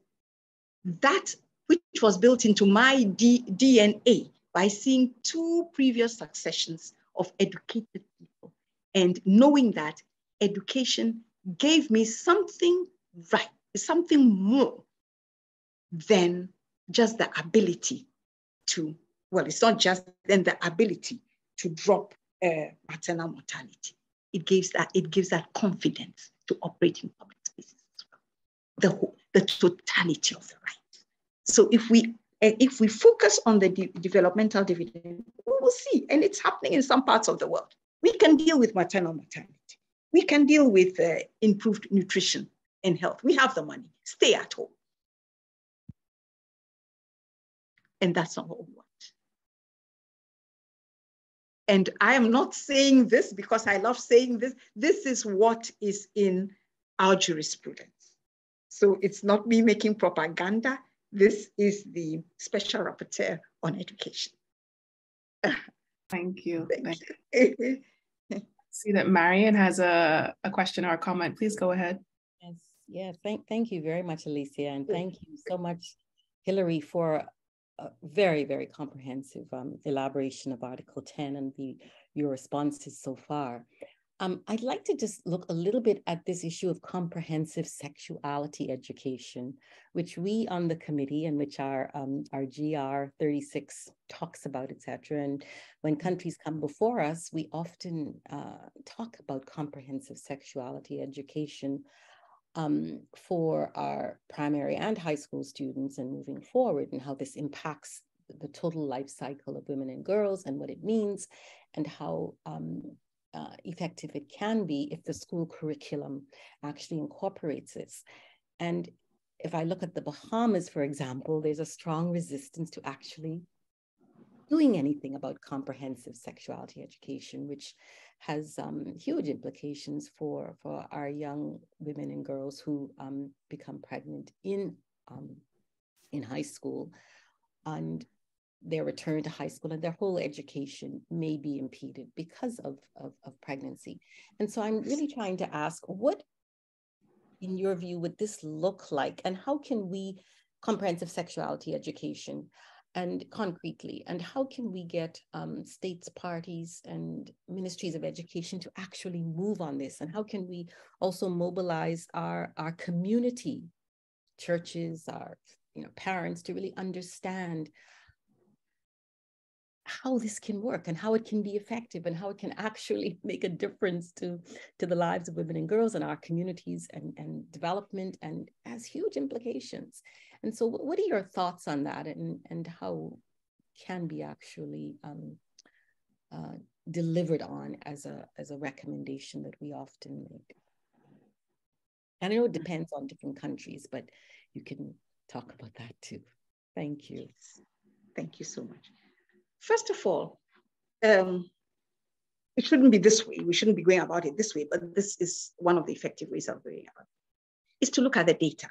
that which was built into my D DNA by seeing two previous successions of educated people and knowing that education gave me something right, something more than just the ability to, well, it's not just then the ability to drop uh, maternal mortality. It gives that, it gives that confidence to operate in public spaces as well. The, the totality of the right. So if we if we focus on the de developmental dividend, we will see, and it's happening in some parts of the world. We can deal with maternal mortality we can deal with uh, improved nutrition and health. We have the money. Stay at home. And that's not what we want. And I am not saying this because I love saying this. This is what is in our jurisprudence. So it's not me making propaganda. This is the special rapporteur on education. Thank you. Thank you see that Marion has a, a question or a comment. Please go ahead. Yes, yeah, thank, thank you very much, Alicia. And thank you so much, Hilary, for a very, very comprehensive um, elaboration of Article 10 and the your responses so far. Um, I'd like to just look a little bit at this issue of comprehensive sexuality education, which we on the committee and which our, um, our GR 36 talks about, etc. And when countries come before us, we often uh, talk about comprehensive sexuality education um, for our primary and high school students and moving forward and how this impacts the total life cycle of women and girls and what it means and how um, uh, effective it can be if the school curriculum actually incorporates this. And if I look at the Bahamas, for example, there's a strong resistance to actually doing anything about comprehensive sexuality education, which has um, huge implications for, for our young women and girls who um, become pregnant in, um, in high school. And their return to high school and their whole education may be impeded because of, of, of, pregnancy. And so I'm really trying to ask what, in your view, would this look like? And how can we, comprehensive sexuality education, and concretely, and how can we get um, states, parties, and ministries of education to actually move on this? And how can we also mobilize our, our community, churches, our you know, parents to really understand how this can work and how it can be effective and how it can actually make a difference to, to the lives of women and girls and our communities and, and development and has huge implications. And so what are your thoughts on that and, and how can be actually um, uh, delivered on as a, as a recommendation that we often make? And I know it depends on different countries, but you can talk about that too. Thank you. Thank you so much. First of all, um, it shouldn't be this way. We shouldn't be going about it this way, but this is one of the effective ways of going about it, is to look at the data.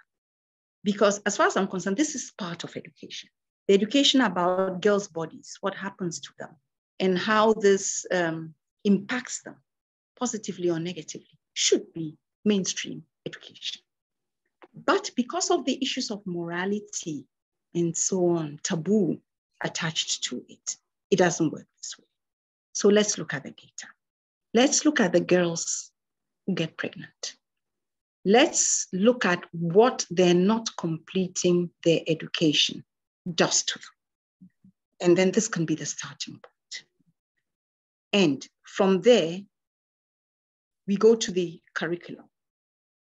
Because as far as I'm concerned, this is part of education. the education about girls' bodies, what happens to them, and how this um, impacts them positively or negatively should be mainstream education. But because of the issues of morality and so on, taboo attached to it, it doesn't work this way. So let's look at the data. Let's look at the girls who get pregnant. Let's look at what they're not completing their education to. And then this can be the starting point. And from there, we go to the curriculum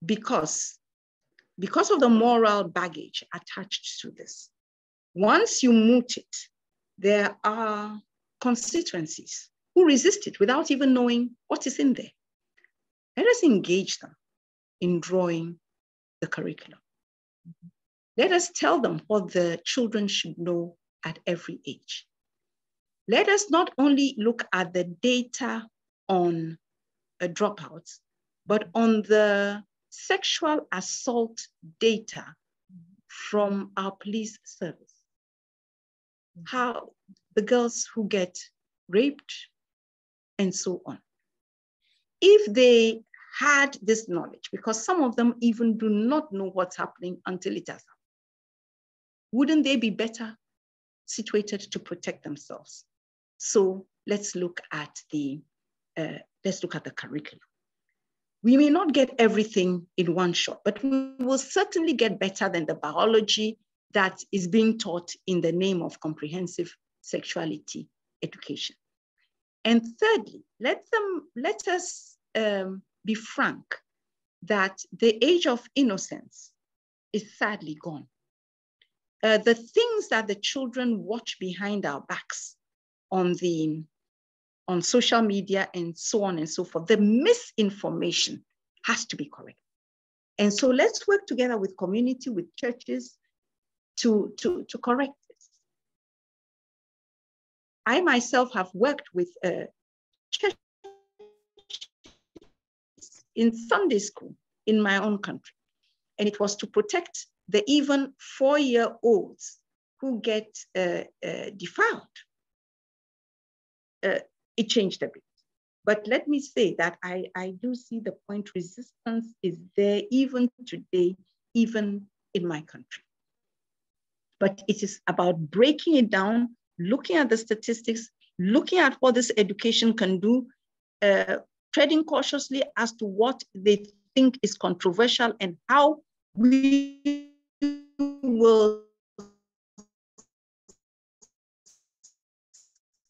because, because of the moral baggage attached to this. Once you moot it, there are constituencies who resist it without even knowing what is in there. Let us engage them in drawing the curriculum. Let us tell them what the children should know at every age. Let us not only look at the data on uh, dropouts, but on the sexual assault data from our police service. How the girls who get raped and so on. If they had this knowledge, because some of them even do not know what's happening until it has happened, wouldn't they be better situated to protect themselves? So let's look at the uh, let's look at the curriculum. We may not get everything in one shot, but we will certainly get better than the biology that is being taught in the name of comprehensive sexuality education. And thirdly, let them let us um, be frank that the age of innocence is sadly gone. Uh, the things that the children watch behind our backs on the on social media and so on and so forth, the misinformation has to be correct. And so let's work together with community, with churches to, to, to correct this. I myself have worked with uh, church in Sunday school in my own country. And it was to protect the even four-year-olds who get uh, uh, defiled. Uh, it changed a bit. But let me say that I, I do see the point resistance is there even today, even in my country. But it is about breaking it down, looking at the statistics, looking at what this education can do, uh, treading cautiously as to what they think is controversial and how we will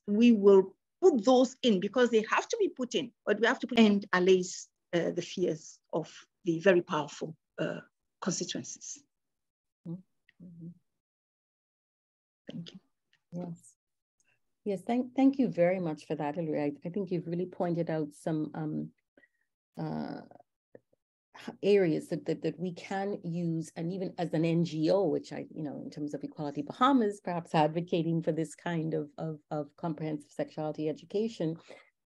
we will put those in because they have to be put in, but we have to put and allays uh, the fears of the very powerful uh, constituencies. Mm -hmm. Thank you. Yes. Yes, thank, thank you very much for that, Hilary. I, I think you've really pointed out some um, uh, areas that, that, that we can use, and even as an NGO, which I, you know, in terms of Equality Bahamas, perhaps advocating for this kind of, of, of comprehensive sexuality education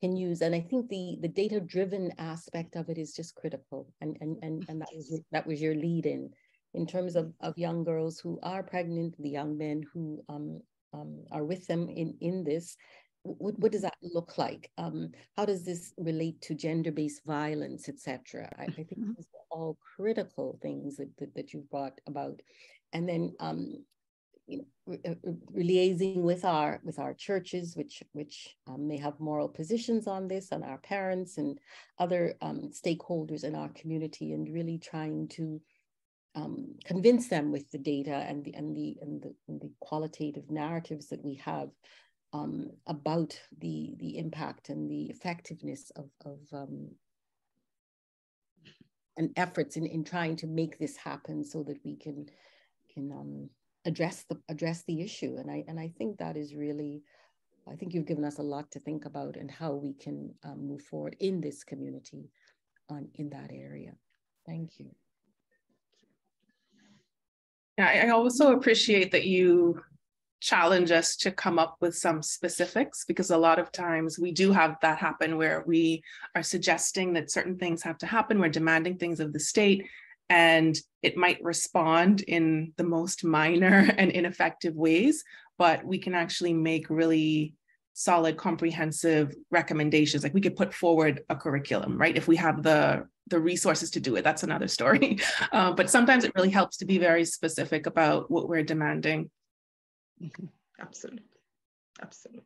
can use. And I think the, the data-driven aspect of it is just critical. And, and, and, and that, was, that was your lead in, in terms of, of young girls who are pregnant, the young men who um, um, are with them in, in this, what, what does that look like? Um, how does this relate to gender-based violence, etc.? I, I, think mm-hmm. these are all critical things that, that, that you've brought about. And then um, you know, uh, uh, liaising with our with our churches, which which um, may have moral positions on this, and our parents and other um, stakeholders in our community, and really trying to um, convince them with the data and the and the and the, and the qualitative narratives that we have um, about the the impact and the effectiveness of of um, and efforts in, in trying to make this happen so that we can can um, address the address the issue and I and I think that is really I think you've given us a lot to think about and how we can um, move forward in this community on in that area. Thank you. Yeah, I also appreciate that you challenge us to come up with some specifics because a lot of times we do have that happen where we are suggesting that certain things have to happen, we're demanding things of the state, and it might respond in the most minor and ineffective ways, but we can actually make really solid comprehensive recommendations. Like we could put forward a curriculum right? If we have the the resources to do it that's another story. Uh, but sometimes it really helps to be very specific about what we're demanding. Mm-hmm. absolutely. Absolutely.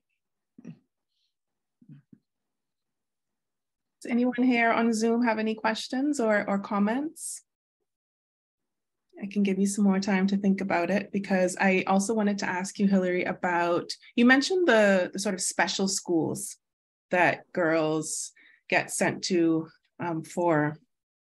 Does anyone here on zoom have any questions or or comments I can give you some more time to think about it because I also wanted to ask you, Hilary, about you mentioned the, the sort of special schools that girls get sent to um, for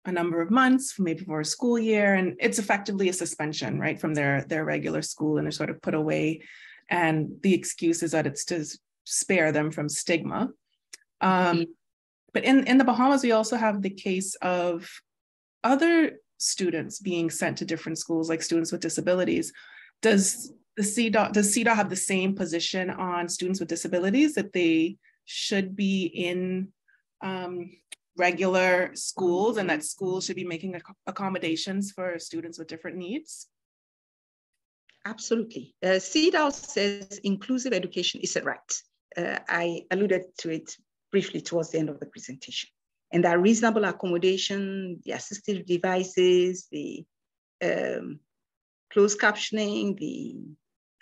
a number of months, maybe for a school year, and it's effectively a suspension, right, from their their regular school, and they're sort of put away. And the excuse is that it's to spare them from stigma. Um, mm-hmm. but in in the Bahamas, we also have the case of other students being sent to different schools, like students with disabilities. Does the CEDAW, does CEDAW have the same position on students with disabilities that they should be in um, regular schools and that schools should be making ac accommodations for students with different needs? Absolutely. Uh, says inclusive education is a right. Uh, I alluded to it briefly towards the end of the presentation and that reasonable accommodation, the assistive devices, the um, closed captioning, the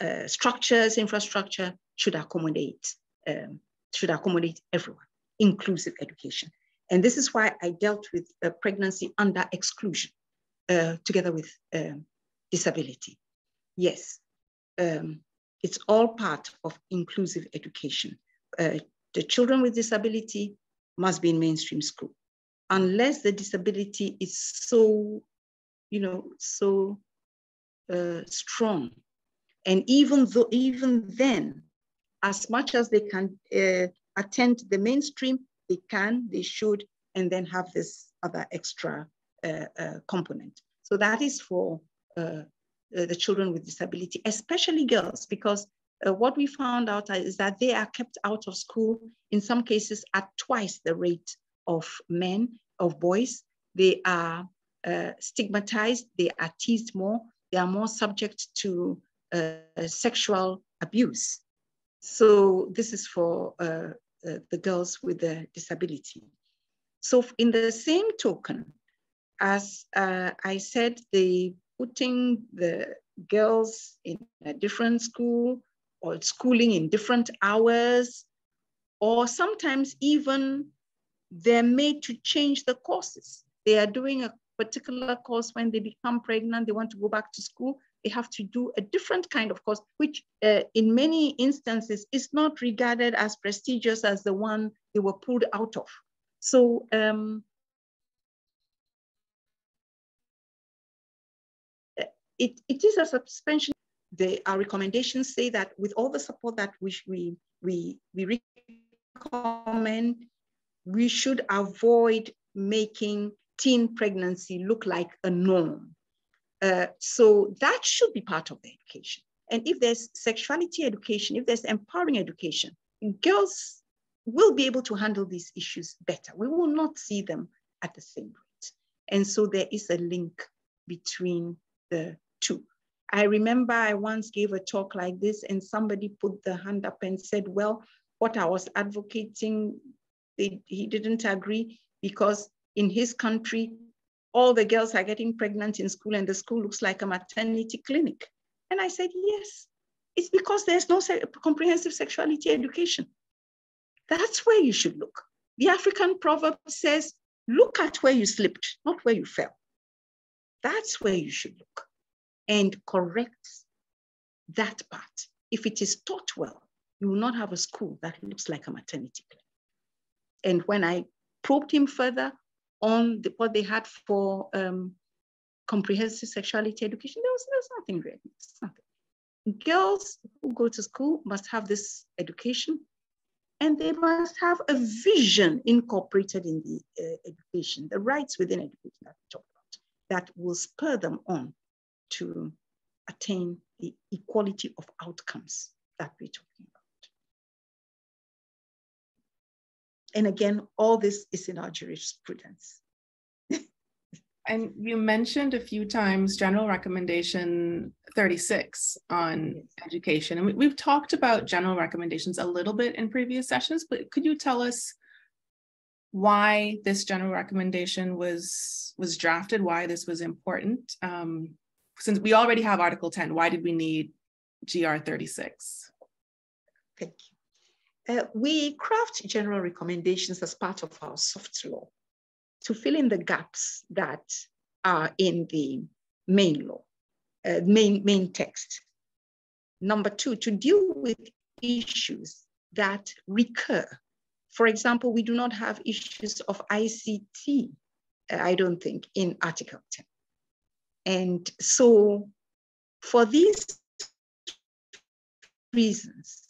uh, structures, infrastructure should accommodate, um, should accommodate everyone, inclusive education. And this is why I dealt with uh, pregnancy under exclusion uh, together with um, disability. Yes, um, it's all part of inclusive education. Uh, the children with disability must be in mainstream school unless the disability is so, you know, so uh, strong. And even though, even then, as much as they can uh, attend the mainstream, they can, they should, and then have this other extra uh, uh component. So that is for uh, uh, the children with disability, especially girls, because uh, what we found out is that they are kept out of school in some cases at twice the rate of men, of boys. They are uh, stigmatized, they are teased more, they are more subject to uh, sexual abuse. So this is for uh, uh, the girls with the disability. So in the same token, as uh, I said, the putting the girls in a different school or schooling in different hours, or sometimes even they're made to change the courses. They are doing a particular course when they become pregnant, they want to go back to school, they have to do a different kind of course, which uh, in many instances is not regarded as prestigious as the one they were pulled out of. So um, it, it is a suspension the, our recommendations say that with all the support that which we, we, we recommend, we should avoid making teen pregnancy look like a norm. Uh, so that should be part of the education. And if there's sexuality education, if there's empowering education, girls will be able to handle these issues better. We will not see them at the same rate. And so there is a link between the two. I remember I once gave a talk like this and somebody put the hand up and said, well, what I was advocating, they, he didn't agree because in his country, all the girls are getting pregnant in school and the school looks like a maternity clinic. And I said, yes, it's because there's no se comprehensive sexuality education. That's where you should look. The African proverb says, look at where you slipped, not where you fell. That's where you should look and corrects that part. If it is taught well, you will not have a school that looks like a maternity clinic. And when I probed him further on the, what they had for um, comprehensive sexuality education, there was, there was nothing really, nothing. Girls who go to school must have this education and they must have a vision incorporated in the uh, education, the rights within education that we talked about, that will spur them on to attain the equality of outcomes that we're talking about. And again, all this is in our jurisprudence. And you mentioned a few times general recommendation 36 on yes. education. And we, have talked about general recommendations a little bit in previous sessions, but could you tell us why this general recommendation was was drafted, why this was important? Um, since we already have Article 10, why did we need GR 36? Thank you. Uh, we craft general recommendations as part of our soft law to fill in the gaps that are in the main law, uh, main, main text. Number two, to deal with issues that recur. For example, we do not have issues of ICT, uh, I don't think, in Article 10. And so for these reasons,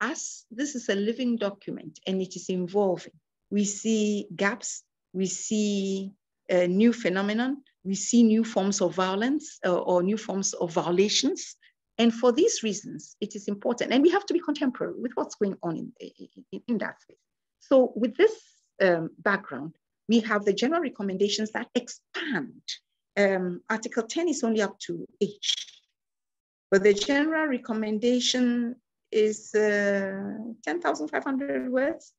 as this is a living document and it is evolving, we see gaps we see a new phenomenon, we see new forms of violence uh, or new forms of violations. And for these reasons, it is important. And we have to be contemporary with what's going on in, in, in that space. So with this um, background, we have the general recommendations that expand. Um, Article 10 is only up to H, but the general recommendation is uh, 10,500 words.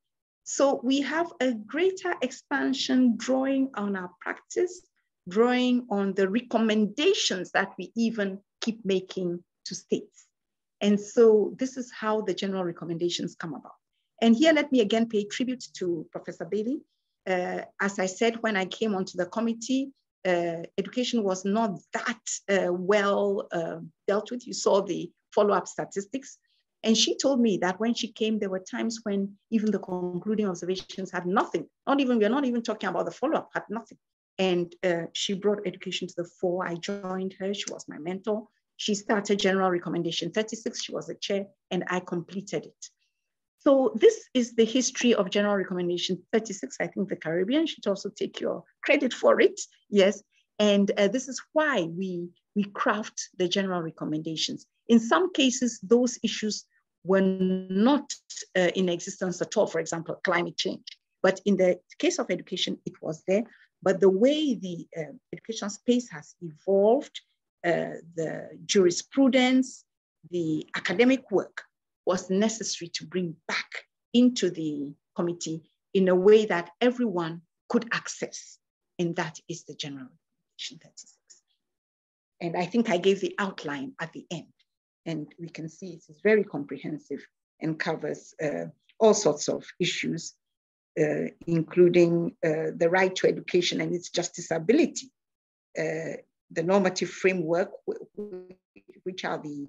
So we have a greater expansion drawing on our practice, drawing on the recommendations that we even keep making to states. And so this is how the general recommendations come about. And here, let me again pay tribute to Professor Bailey. Uh, as I said, when I came onto the committee, education was not that uh, well uh, dealt with. You saw the follow-up statistics. And she told me that when she came, there were times when even the concluding observations had nothing. Not even, we're not even talking about the follow-up, had nothing. And uh, she brought education to the fore. I joined her, she was my mentor. She started General Recommendation 36, she was the chair, and I completed it. So this is the history of General Recommendation 36. I think the Caribbean should also take your credit for it, yes. And uh, this is why we, we craft the general recommendations. In some cases, those issues were not uh, in existence at all, for example, climate change. But in the case of education, it was there. But the way the uh, education space has evolved, uh, the jurisprudence, the academic work was necessary to bring back into the committee in a way that everyone could access. And that is the general recommendation 36. And I think I gave the outline at the end. And we can see it is very comprehensive and covers uh, all sorts of issues, uh, including uh, the right to education and its justiciability, uh, the normative framework, which are the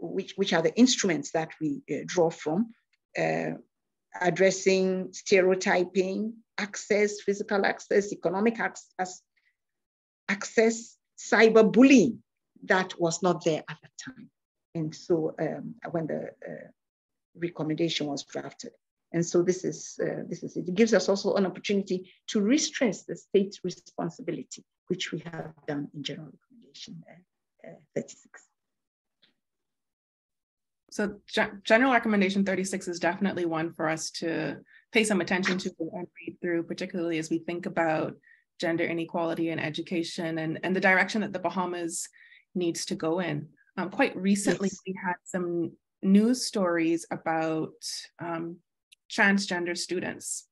which, which are the instruments that we uh, draw from, uh, addressing stereotyping, access, physical access, economic access, access, cyberbullying, that was not there at the time. And so um, when the uh, recommendation was drafted. And so this is, uh, this is it. It gives us also an opportunity to restress the state's responsibility, which we have done in General Recommendation uh, uh 36. So General Recommendation 36 is definitely one for us to pay some attention to and read through, particularly as we think about gender inequality in education and, and the direction that the Bahamas needs to go in. Um, quite recently, yes. we had some news stories about um, transgender students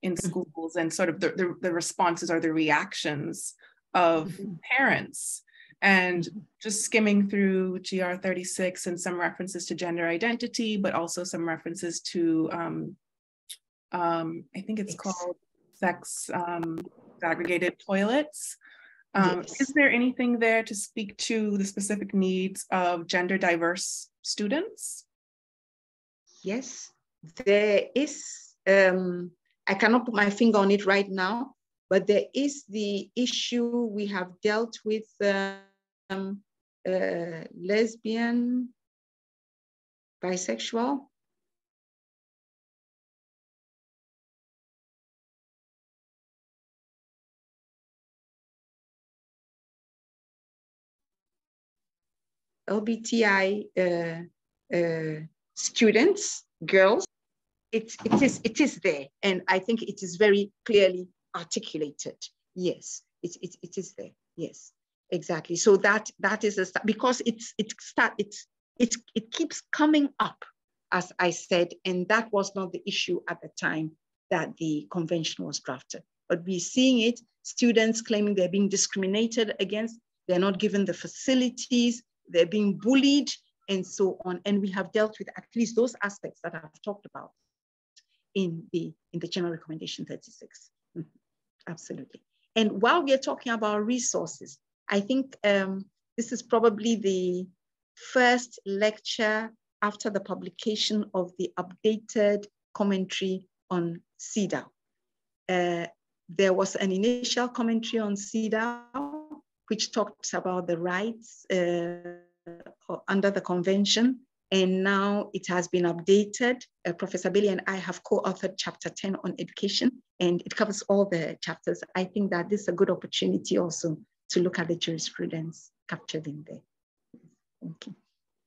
in mm-hmm. schools and sort of the, the, the, responses or the reactions of mm-hmm. parents. And just skimming through GR 36 and some references to gender identity, but also some references to, um, um, I think it's called sex um, aggregated toilets. Um, yes. Is there anything there to speak to the specific needs of gender diverse students? Yes, there is. Um, I cannot put my finger on it right now, but there is the issue we have dealt with um, uh, lesbian, bisexual, LBTI uh, uh, students, girls, it, it, is, it is there. And I think it is very clearly articulated. Yes. It, it, it is there. Yes, exactly. So that that is a because it's it start it's it it keeps coming up, as I said, and that was not the issue at the time that the convention was drafted. But we're seeing it, students claiming they're being discriminated against, they're not given the facilities, they're being bullied, and so on. And we have dealt with at least those aspects that I've talked about in the, in the General Recommendation 36. Mm-hmm. Absolutely. And while we're talking about resources, I think um, this is probably the first lecture after the publication of the updated commentary on CEDAW. Uh, there was an initial commentary on CEDAW, which talked about the rights uh, under the convention. And now it has been updated. Uh, Professor Bailey and I have co-authored chapter 10 on education, and it covers all the chapters. I think that this is a good opportunity also to look at the jurisprudence captured in there. Thank you.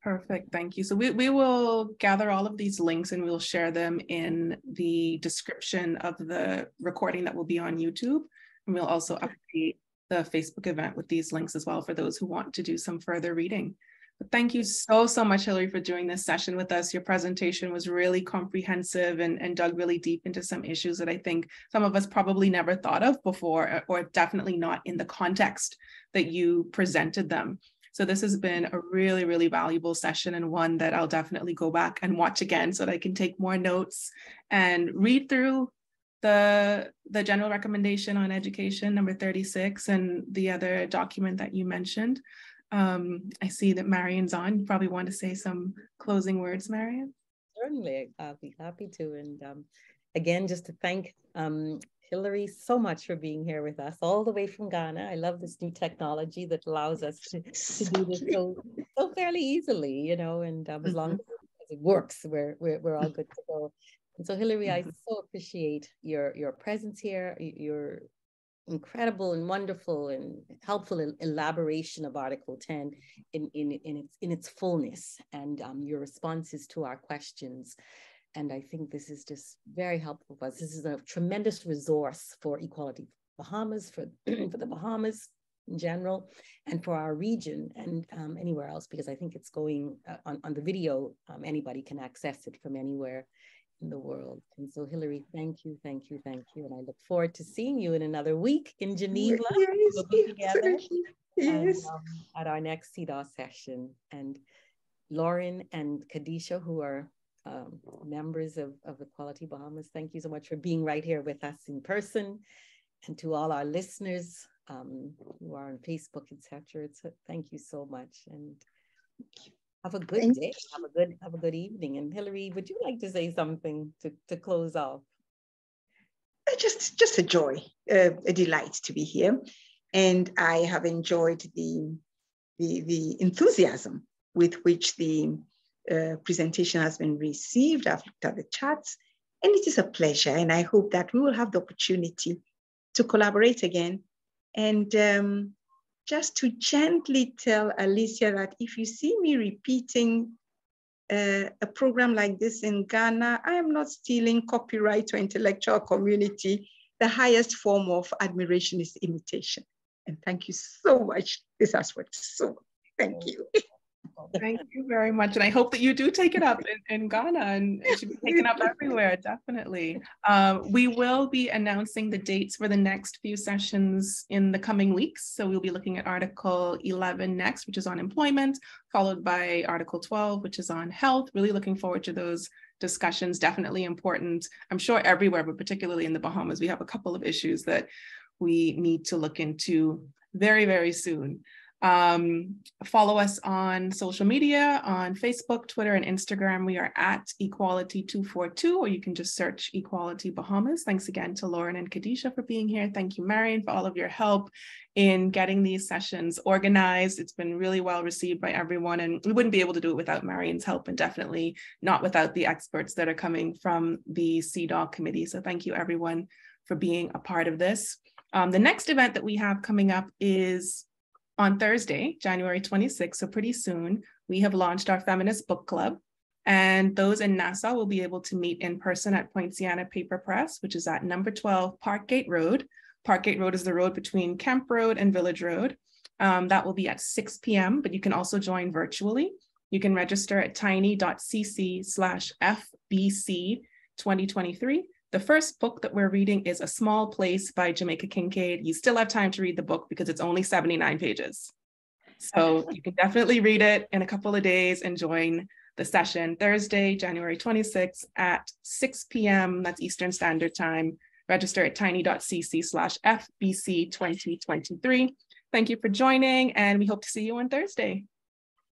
Perfect, thank you. So we, we will gather all of these links and we'll share them in the description of the recording that will be on YouTube. And we'll also update the Facebook event with these links as well for those who want to do some further reading. But thank you so, so much, Hilary, for doing this session with us. Your presentation was really comprehensive and, and dug really deep into some issues that I think some of us probably never thought of before, uh, or definitely not in the context that you presented them. So this has been a really, really valuable session and one that I'll definitely go back and watch again so that I can take more notes and read through the, the general recommendation on education, number 36, and the other document that you mentioned. Um, I see that Marion's on. You probably want to say some closing words, Marion. Certainly, I'll be happy to. And um, again, just to thank um, Hilary, so much for being here with us all the way from Ghana. I love this new technology that allows us to, to do this so, so fairly easily, you know, and um, as long mm-hmm. as it works, we're, we're, we're all good to go. And so, Hilary, I mm-hmm. so appreciate your, your presence here, your incredible and wonderful and helpful elaboration of Article 10 in, in, in, its, in its fullness and um, your responses to our questions. And I think this is just very helpful for us. This is a tremendous resource for Equality Bahamas, for, for the Bahamas in general, and for our region and um, anywhere else, because I think it's going uh, on, on the video, um, anybody can access it from anywhere in the world. And so, Hilary, thank you, thank you, thank you. And I look forward to seeing you in another week in Geneva. Yes, we'll be together yes. And, um, at our next CEDAW session. And Lauren and Kadisha, who are um, members of, of Equality Bahamas, thank you so much for being right here with us in person. And to all our listeners um, who are on Facebook, etc. Thank you so much. And have a good thank day. You. Have a good have a good evening. And Hilary, would you like to say something to, to close off? Uh, just just a joy, uh, a delight to be here. And I have enjoyed the, the, the enthusiasm with which the uh, presentation has been received. I've looked at the charts and it is a pleasure. And I hope that we will have the opportunity to collaborate again and um, just to gently tell Alicia that if you see me repeating uh, a program like this in Ghana, I am not stealing copyright or intellectual community. The highest form of admiration is imitation. And thank you so much. This has worked so. Thank you. Thank you very much. And I hope that you do take it up in, in Ghana and it should be taken up everywhere, definitely. Um, we will be announcing the dates for the next few sessions in the coming weeks. So we'll be looking at Article 11 next, which is on employment, followed by Article 12, which is on health. Really looking forward to those discussions, definitely important. I'm sure everywhere, but particularly in the Bahamas, we have a couple of issues that we need to look into very, very soon. Um, follow us on social media on Facebook, Twitter, and Instagram. We are at Equality242, or you can just search Equality Bahamas. Thanks again to Lauren and Kadisha for being here. Thank you, Marion, for all of your help in getting these sessions organized. It's been really well received by everyone, and we wouldn't be able to do it without Marion's help, and definitely not without the experts that are coming from the CEDAW committee. So thank you, everyone, for being a part of this. Um, the next event that we have coming up is on Thursday, January 26th, so pretty soon, we have launched our Feminist Book Club. And those in Nassau will be able to meet in person at Poinciana Paper Press, which is at number 12 Parkgate Road, Parkgate Road is the road between Kemp Road and Village Road. Um, that will be at 6 p.m., but you can also join virtually. You can register at tiny.cc slash FBC 2023. The first book that we're reading is A Small Place by Jamaica Kincaid. You still have time to read the book because it's only 79 pages. So you can definitely read it in a couple of days and join the session Thursday, January 26th at 6 p.m. That's Eastern Standard Time. Register at tiny.cc slash FBC 2023. Thank you for joining and we hope to see you on Thursday.